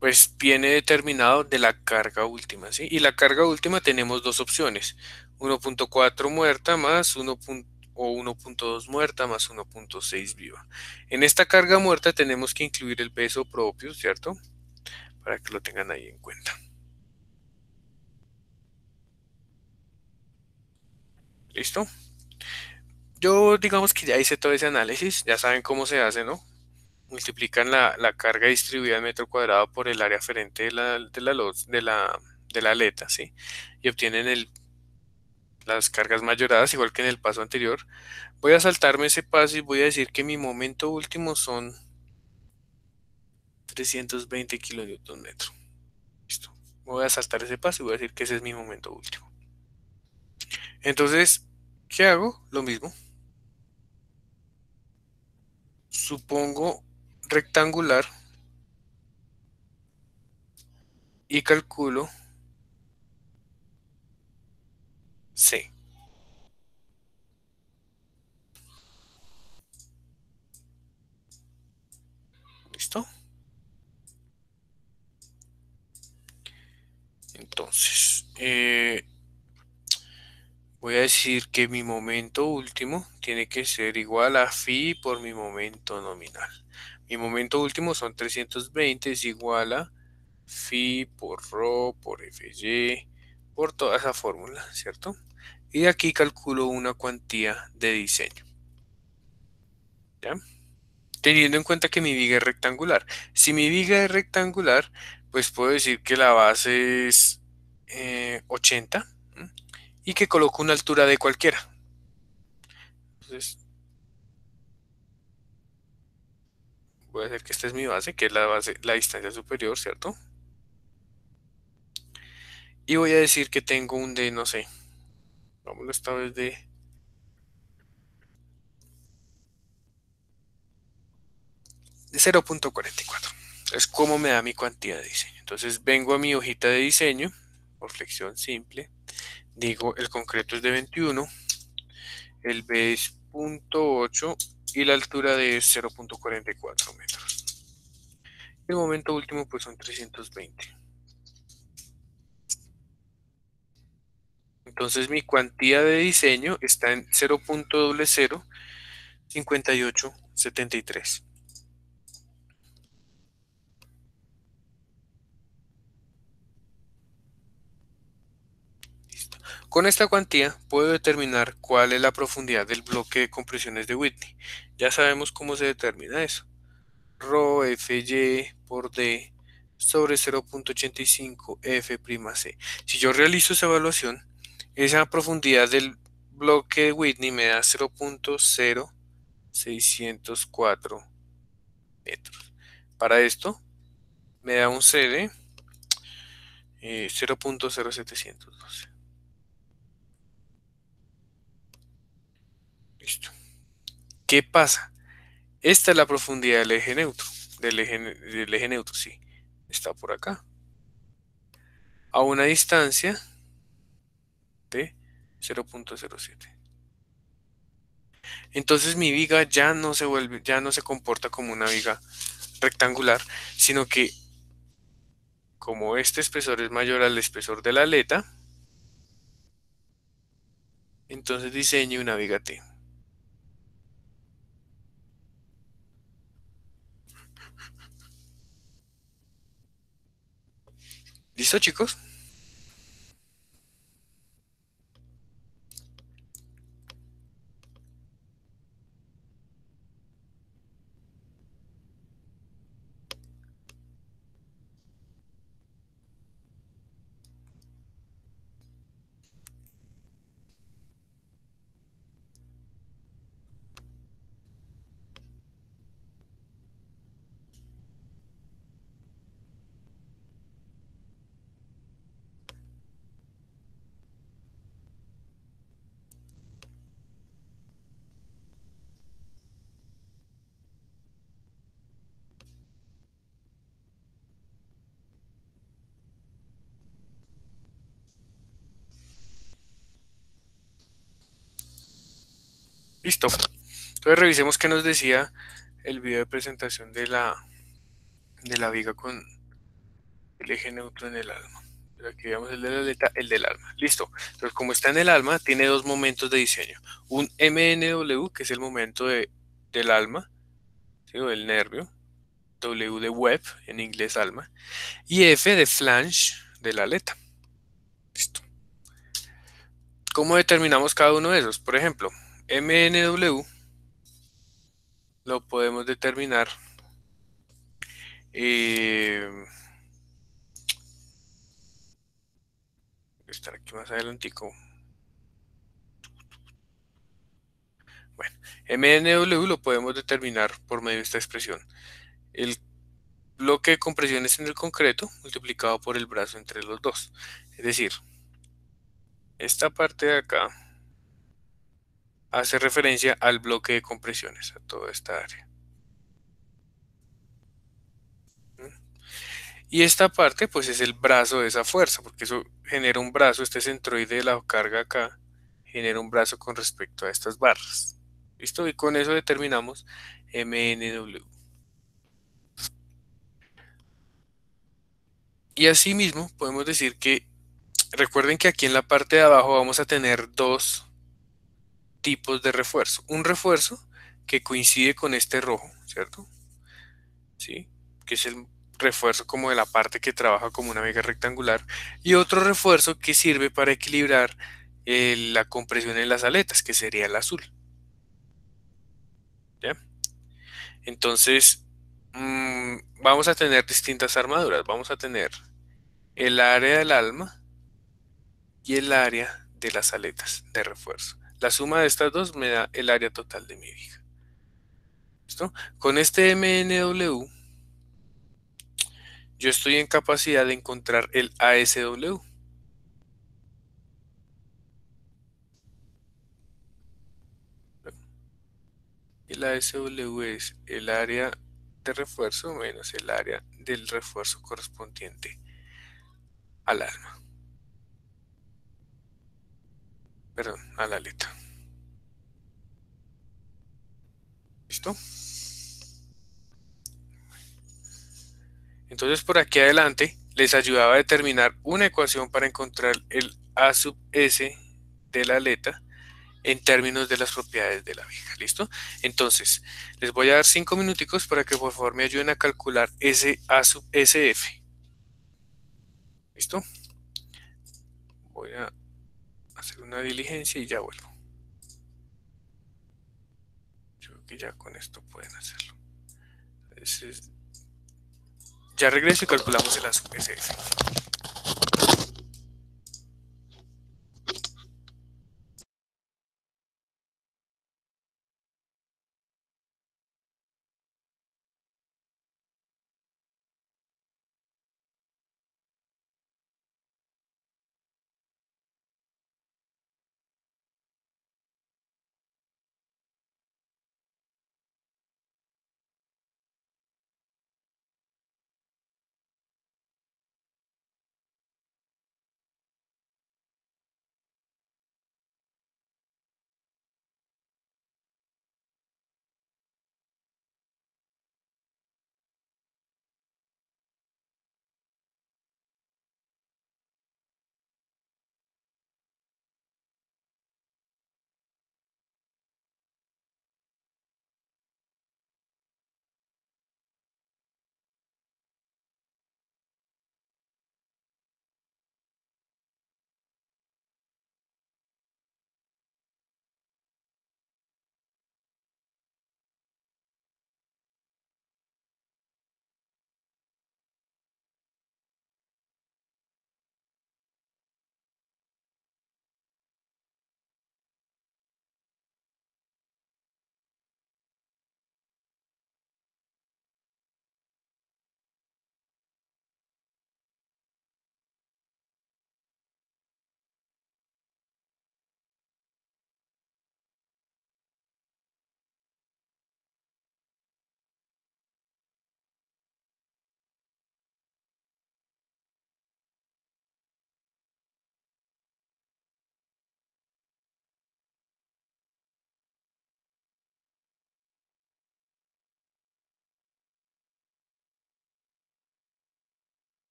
pues viene determinado de la carga última, ¿sí? Y la carga última tenemos dos opciones, 1.4 muerta más 1. o 1.2 muerta más 1.6 viva. En esta carga muerta tenemos que incluir el peso propio, ¿cierto? Para que lo tengan ahí en cuenta. ¿Listo? Yo digamos que ya hice todo ese análisis, ya saben cómo se hace, ¿no? Multiplican la, carga distribuida en metro cuadrado por el área aferente de la, de la, de la, de la aleta, ¿sí? Y obtienen el, las cargas mayoradas, igual que en el paso anterior. Voy a saltarme ese paso y voy a decir que mi momento último son 320 kilonewton metro. Listo. Voy a saltar ese paso y voy a decir que ese es mi momento último. Entonces, ¿qué hago? Lo mismo. Supongo rectangular y calculo C. ¿Listo? Entonces, eh, voy a decir que mi momento último tiene que ser igual a phi por mi momento nominal. Mi momento último son 320, es igual a phi por rho por fy por toda esa fórmula, ¿cierto? Y aquí calculo una cuantía de diseño. ¿Ya? Teniendo en cuenta que mi viga es rectangular. Si mi viga es rectangular, pues puedo decir que la base es 80 eh, y que coloco una altura de cualquiera. Entonces, voy a hacer que esta es mi base, que es la base, la distancia superior, ¿cierto? Y voy a decir que tengo un D, no sé. Vámonos esta vez de... De 0.44. Es como me da mi cuantía de diseño. Entonces vengo a mi hojita de diseño, por flexión simple. Digo, el concreto es de 21. El B es 0.8 y la altura de 0.44 metros. El momento último pues son 320. Entonces mi cuantía de diseño está en 0.005873. Con esta cuantía puedo determinar cuál es la profundidad del bloque de compresiones de Whitney. Ya sabemos cómo se determina eso. Rho Fy por D sobre 0.85 F'C. Si yo realizo esa evaluación, esa profundidad del bloque de Whitney me da 0.0604 metros. Para esto me da un CD eh, 0.0712. ¿Qué pasa? Esta es la profundidad del eje neutro. Del eje, del eje neutro, sí. Está por acá. A una distancia de 0.07. Entonces mi viga ya no se ya no se comporta como una viga rectangular, sino que como este espesor es mayor al espesor de la aleta, entonces diseño una viga T. ¿Listo chicos? Listo. Entonces revisemos qué nos decía el video de presentación de la, de la viga con el eje neutro en el alma. Aquí vemos el de la aleta, el del alma. Listo. Entonces, como está en el alma, tiene dos momentos de diseño. Un MNW, que es el momento de, del alma, o del nervio. W de web, en inglés alma. Y F de flange, de la aleta. Listo. ¿Cómo determinamos cada uno de esos? Por ejemplo, MNW lo podemos determinar eh, estar aquí más adelantico. Bueno MNW lo podemos determinar por medio de esta expresión. El bloque de compresiones en el concreto multiplicado por el brazo entre los dos. Es decir esta parte de acá hace referencia al bloque de compresiones, a toda esta área. Y esta parte pues es el brazo de esa fuerza, porque eso genera un brazo, este centroide de la carga acá, genera un brazo con respecto a estas barras. ¿Listo? Y con eso determinamos MNW. Y asimismo podemos decir que, recuerden que aquí en la parte de abajo vamos a tener dos tipos de refuerzo. Un refuerzo que coincide con este rojo, ¿cierto? ¿Sí? Que es el refuerzo como de la parte que trabaja como una viga rectangular. Y otro refuerzo que sirve para equilibrar eh, la compresión en las aletas, que sería el azul. ¿Ya? Entonces, mm, vamos a tener distintas armaduras. Vamos a tener el área del alma y el área de las aletas de refuerzo. La suma de estas dos me da el área total de mi viga. Con este MNW, yo estoy en capacidad de encontrar el ASW. El ASW es el área de refuerzo menos el área del refuerzo correspondiente al alma. Perdón, a la letra. ¿Listo? Entonces por aquí adelante les ayudaba a determinar una ecuación para encontrar el A sub S de la aleta en términos de las propiedades de la viga. ¿Listo? Entonces, les voy a dar cinco minuticos para que por favor me ayuden a calcular ese A sub SF. ¿Listo? Voy a hacer una diligencia y ya vuelvo. Yo creo que ya con esto pueden hacerlo. ya regreso y calculamos el SF.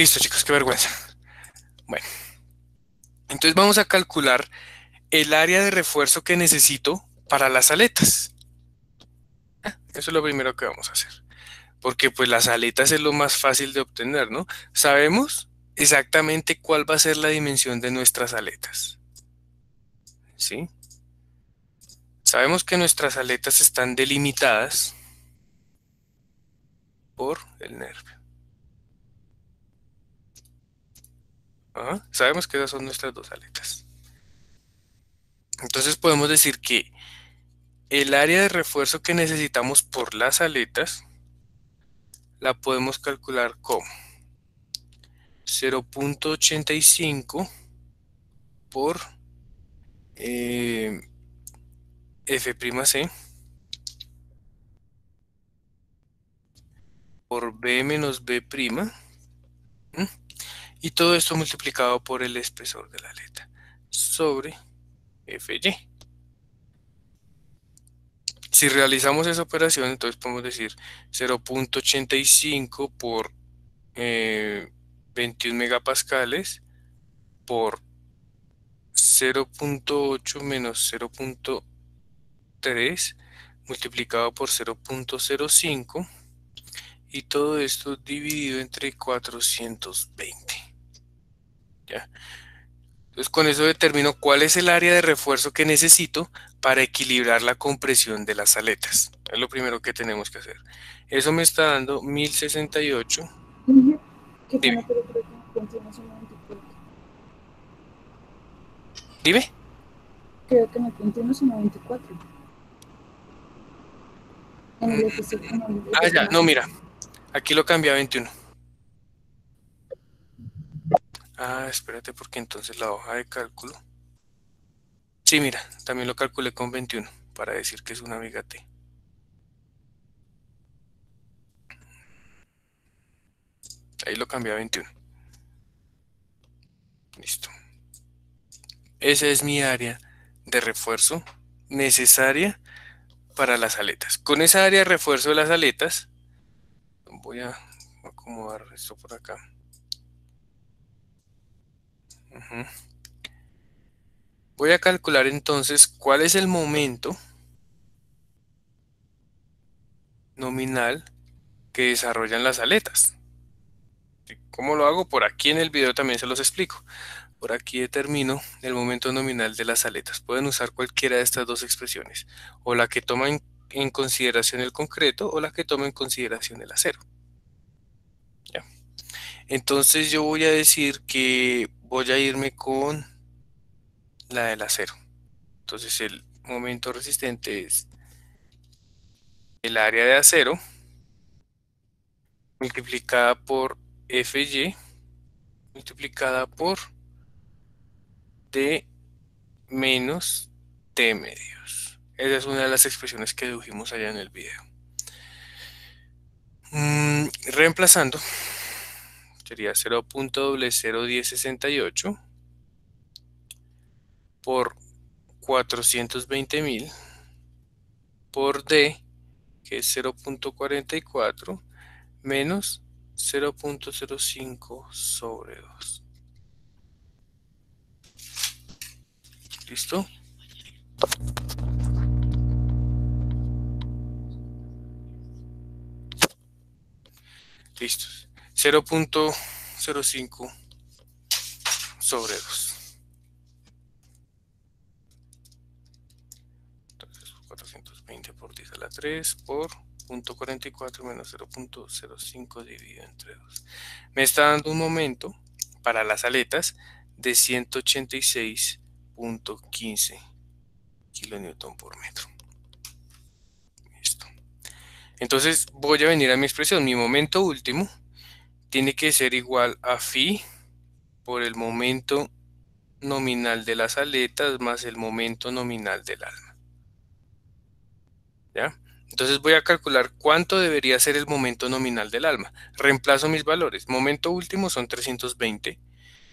Listo, chicos, qué vergüenza. Bueno, entonces vamos a calcular el área de refuerzo que necesito para las aletas. Ah, Eso es lo primero que vamos a hacer. Porque pues las aletas es lo más fácil de obtener, ¿no? Sabemos exactamente cuál va a ser la dimensión de nuestras aletas. ¿Sí? Sabemos que nuestras aletas están delimitadas por el nervio. Sabemos que esas son nuestras dos aletas. Entonces podemos decir que el área de refuerzo que necesitamos por las aletas la podemos calcular como 0.85 por eh, F'C por B menos B'. y todo esto multiplicado por el espesor de la aleta sobre Fy. Si realizamos esa operación, entonces podemos decir 0.85 por eh, 21 megapascales por 0.8 menos 0.3 multiplicado por 0.05 y todo esto dividido entre 420. ¿Ya? Entonces con eso determino cuál es el área de refuerzo que necesito para equilibrar la compresión de las aletas. Es lo primero que tenemos que hacer. Eso me está dando 1068. Qué Dime. 94. Dime. Creo que su 94. En el FC, en el Ah, ya, no, mira. Aquí lo cambié a 21. Ah, espérate, porque entonces la hoja de cálculo. Sí, mira, también lo calculé con 21 para decir que es una amiga T. Ahí lo cambié a 21. Listo. Esa es mi área de refuerzo necesaria para las aletas. Con esa área de refuerzo de las aletas, voy a acomodar esto por acá. Voy a calcular entonces cuál es el momento nominal que desarrollan las aletas. ¿Y ¿Cómo lo hago? Por aquí en el video también se los explico. Por aquí determino el momento nominal de las aletas. Pueden usar cualquiera de estas dos expresiones, o la que toma en, consideración el concreto o la que toma en consideración el acero. Entonces yo voy a decir que voy a irme con la del acero. Entonces el momento resistente es el área de acero multiplicada por Fy multiplicada por D menos T medios. Esa es una de las expresiones que dedujimos allá en el video. Mm, reemplazando, sería 0.01068 por 420.000 por D, que es 0.44, menos 0.05 sobre 2. ¿Listo? Listo. 0.05 sobre 2. Entonces 420 por 10 a la 3 por 0.44 menos 0.05 dividido entre 2. Me está dando un momento para las aletas de 186.15 kilonewton por metro. Listo. Entonces voy a venir a mi expresión. Mi momento último tiene que ser igual a phi por el momento nominal de las aletas más el momento nominal del alma. ¿Ya? Entonces voy a calcular cuánto debería ser el momento nominal del alma. Reemplazo mis valores. Momento último son 320.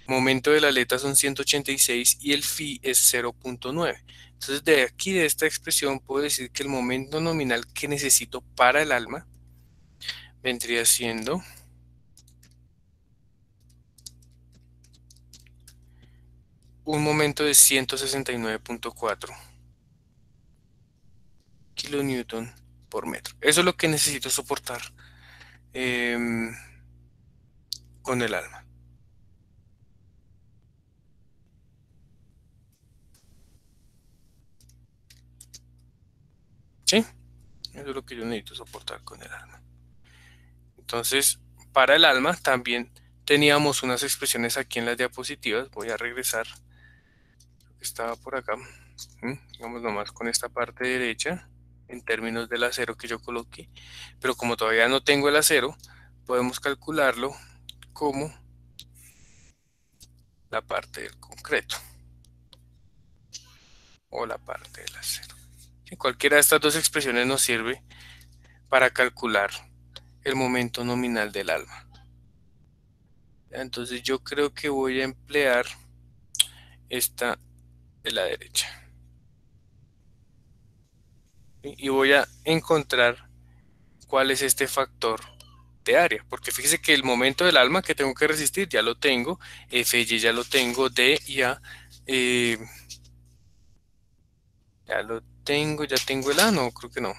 Momento de la aleta son 186 y el phi es 0.9. Entonces de aquí, de esta expresión, puedo decir que el momento nominal que necesito para el alma vendría siendo un momento de 169.4 kilonewton por metro. Eso es lo que necesito soportar em, con el alma. ¿Sí? Eso es lo que yo necesito soportar con el alma. Entonces, para el alma también teníamos unas expresiones aquí en las diapositivas. Voy a regresar. Estaba por acá. Vamos nomás con esta parte derecha en términos del acero que yo coloqué. Pero como todavía no tengo el acero, podemos calcularlo como la parte del concreto o la parte del acero. Cualquiera de estas dos expresiones nos sirve para calcular el momento nominal del alma. Entonces yo creo que voy a emplear esta de la derecha. Y voy a encontrar cuál es este factor de área. Porque fíjese que el momento del alma que tengo que resistir ya lo tengo. F, Y ya lo tengo. D y A. Eh, ya lo tengo, ya tengo el A. No, creo que no.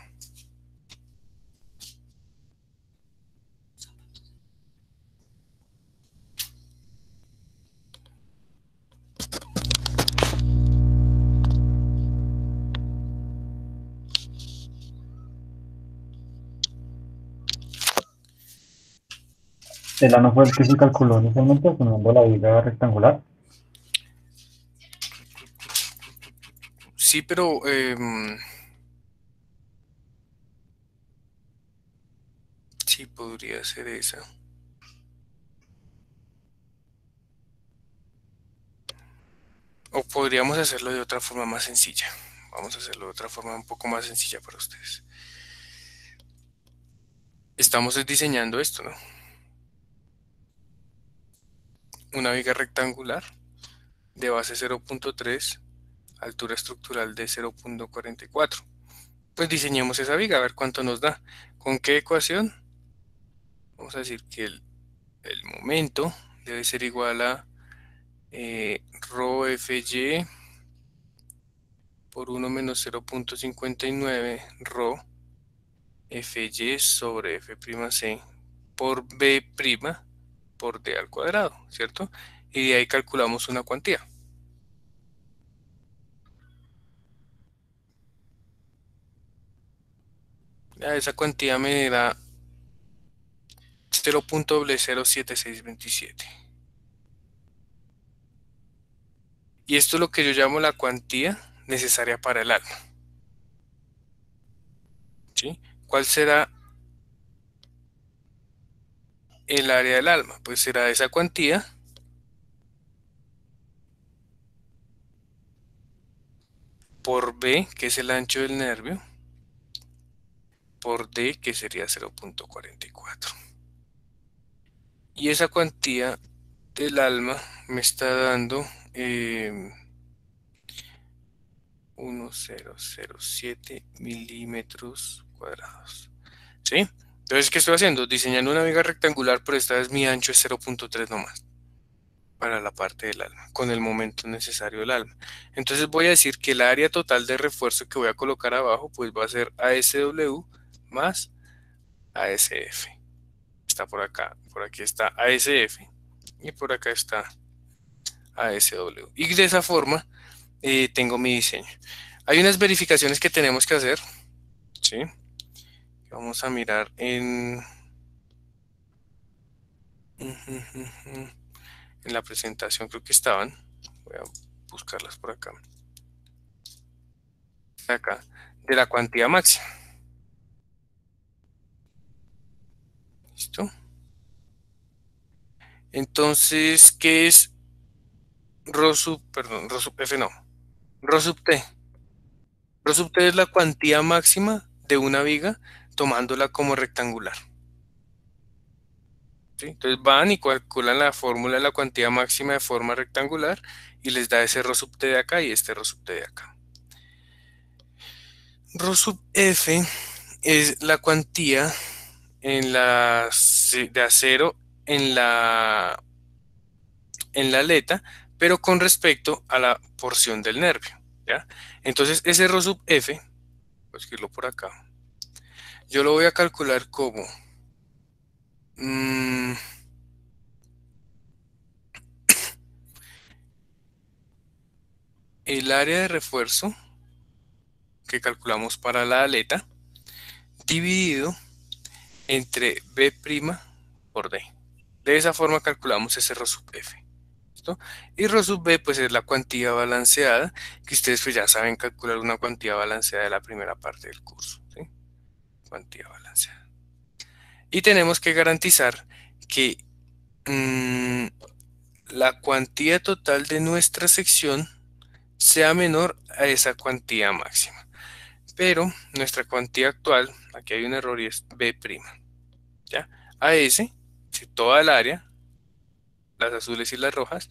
El ano fue el que se calculó inicialmente asumiendo la viga rectangular. Sí, pero... em, sí, podría ser esa. O podríamos hacerlo de otra forma más sencilla. Vamos a hacerlo de otra forma un poco más sencilla para ustedes. Estamos diseñando esto, ¿no? Una viga rectangular de base 0.3, altura estructural de 0.44. Pues diseñemos esa viga, a ver cuánto nos da. ¿Con qué ecuación? Vamos a decir que el, el momento debe ser igual a eh, rho FY por 1 menos 0.59 rho FY sobre F'C por B' por D al cuadrado, ¿cierto? Y de ahí calculamos una cuantía. Esa cuantía me da 0.07627. Y esto es lo que yo llamo la cuantía necesaria para el alma. ¿Cuál será el área del alma? Pues será esa cuantía por B, que es el ancho del nervio, por D, que sería 0.44. Y esa cuantía del alma me está dando eh, 1007 milímetros cuadrados. ¿Sí? Entonces, ¿qué estoy haciendo? Diseñando una viga rectangular, pero esta vez mi ancho es 0.3 nomás para la parte del alma, con el momento necesario del alma. Entonces voy a decir que el área total de refuerzo que voy a colocar abajo, pues va a ser ASW más ASF. Está por acá, por aquí está ASF y por acá está ASW. Y de esa forma eh, tengo mi diseño. Hay unas verificaciones que tenemos que hacer, ¿sí? Vamos a mirar en... En la presentación creo que estaban. Voy a buscarlas por acá. Acá, de la cuantía máxima. ¿Listo? Entonces, ¿qué es Rho sub, perdón, Rho sub F no, Rho sub T? Rho sub T es la cuantía máxima de una viga tomándola como rectangular. Entonces van y calculan la fórmula de la cuantía máxima de forma rectangular y les da ese Rho sub T de acá y este Rho sub T de acá. Rho sub F es la cuantía en la, de acero en la, en la aleta pero con respecto a la porción del nervio. Entonces, ese rho sub f, voy a escribirlo por acá, yo lo voy a calcular como mm, el área de refuerzo que calculamos para la aleta dividido entre B' por D. De esa forma calculamos ese rho sub F. Y rho sub B pues es la cuantía balanceada, que ustedes pues ya saben calcular una cuantía balanceada de la primera parte del curso. ¿sí? Cuantía balanceada. Y tenemos que garantizar que mm, la cuantía total de nuestra sección sea menor a esa cuantía máxima. Pero nuestra cuantía actual, aquí hay un error y es B'. ¿ya? A ese, si toda el área, las azules y las rojas,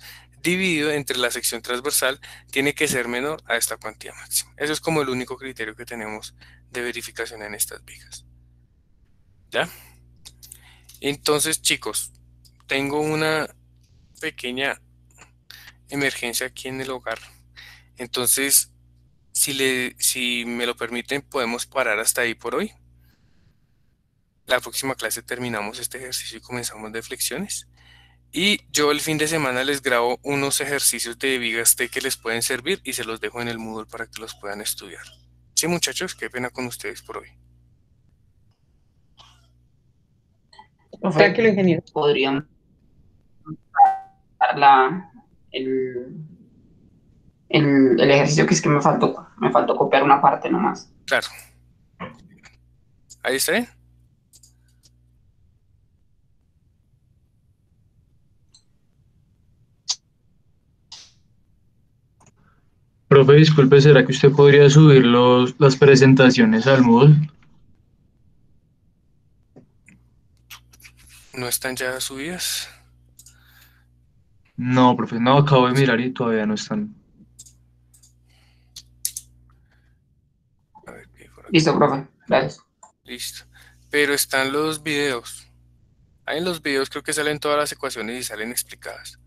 dividido entre la sección transversal, tiene que ser menor a esta cuantía máxima. Eso es como el único criterio que tenemos de verificación en estas vigas. ¿Ya? Entonces, chicos, tengo una pequeña emergencia aquí en el hogar. Entonces, si, le, si me lo permiten, podemos parar hasta ahí por hoy. La próxima clase terminamos este ejercicio y comenzamos de flexiones. Y yo el fin de semana les grabo unos ejercicios de vigas T que les pueden servir y se los dejo en el Moodle para que los puedan estudiar. Sí, muchachos, qué pena con ustedes por hoy. Tranquilo, ingeniero. podrían la, el, el, el ejercicio que es que me faltó, me faltó copiar una parte nomás. Claro. Ahí está Profe, disculpe, ¿será que usted podría subir los, las presentaciones al Moodle? ¿No están ya subidas? No, profe, no, acabo de mirar y todavía no están. Listo, profe, gracias. Listo. Pero están los videos. Ahí en los videos creo que salen todas las ecuaciones y salen explicadas.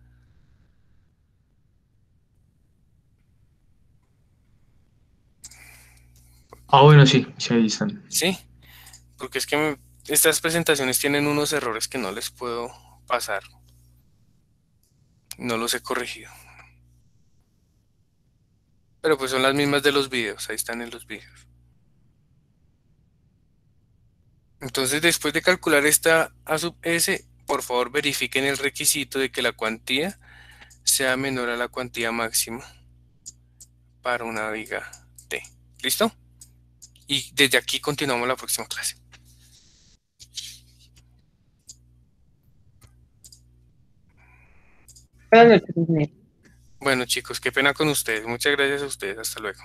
Ah, bueno, sí, sí, ahí están. ¿Sí? Porque es que estas presentaciones tienen unos errores que no les puedo pasar. No los he corregido. Pero pues son las mismas de los videos, ahí están en los videos. Entonces, después de calcular esta A sub S, por favor verifiquen el requisito de que la cuantía sea menor a la cuantía máxima para una viga T. ¿Listo? Y desde aquí continuamos la próxima clase. Buenas noches, ingeniero. Bueno, chicos, qué pena con ustedes. Muchas gracias a ustedes. Hasta luego.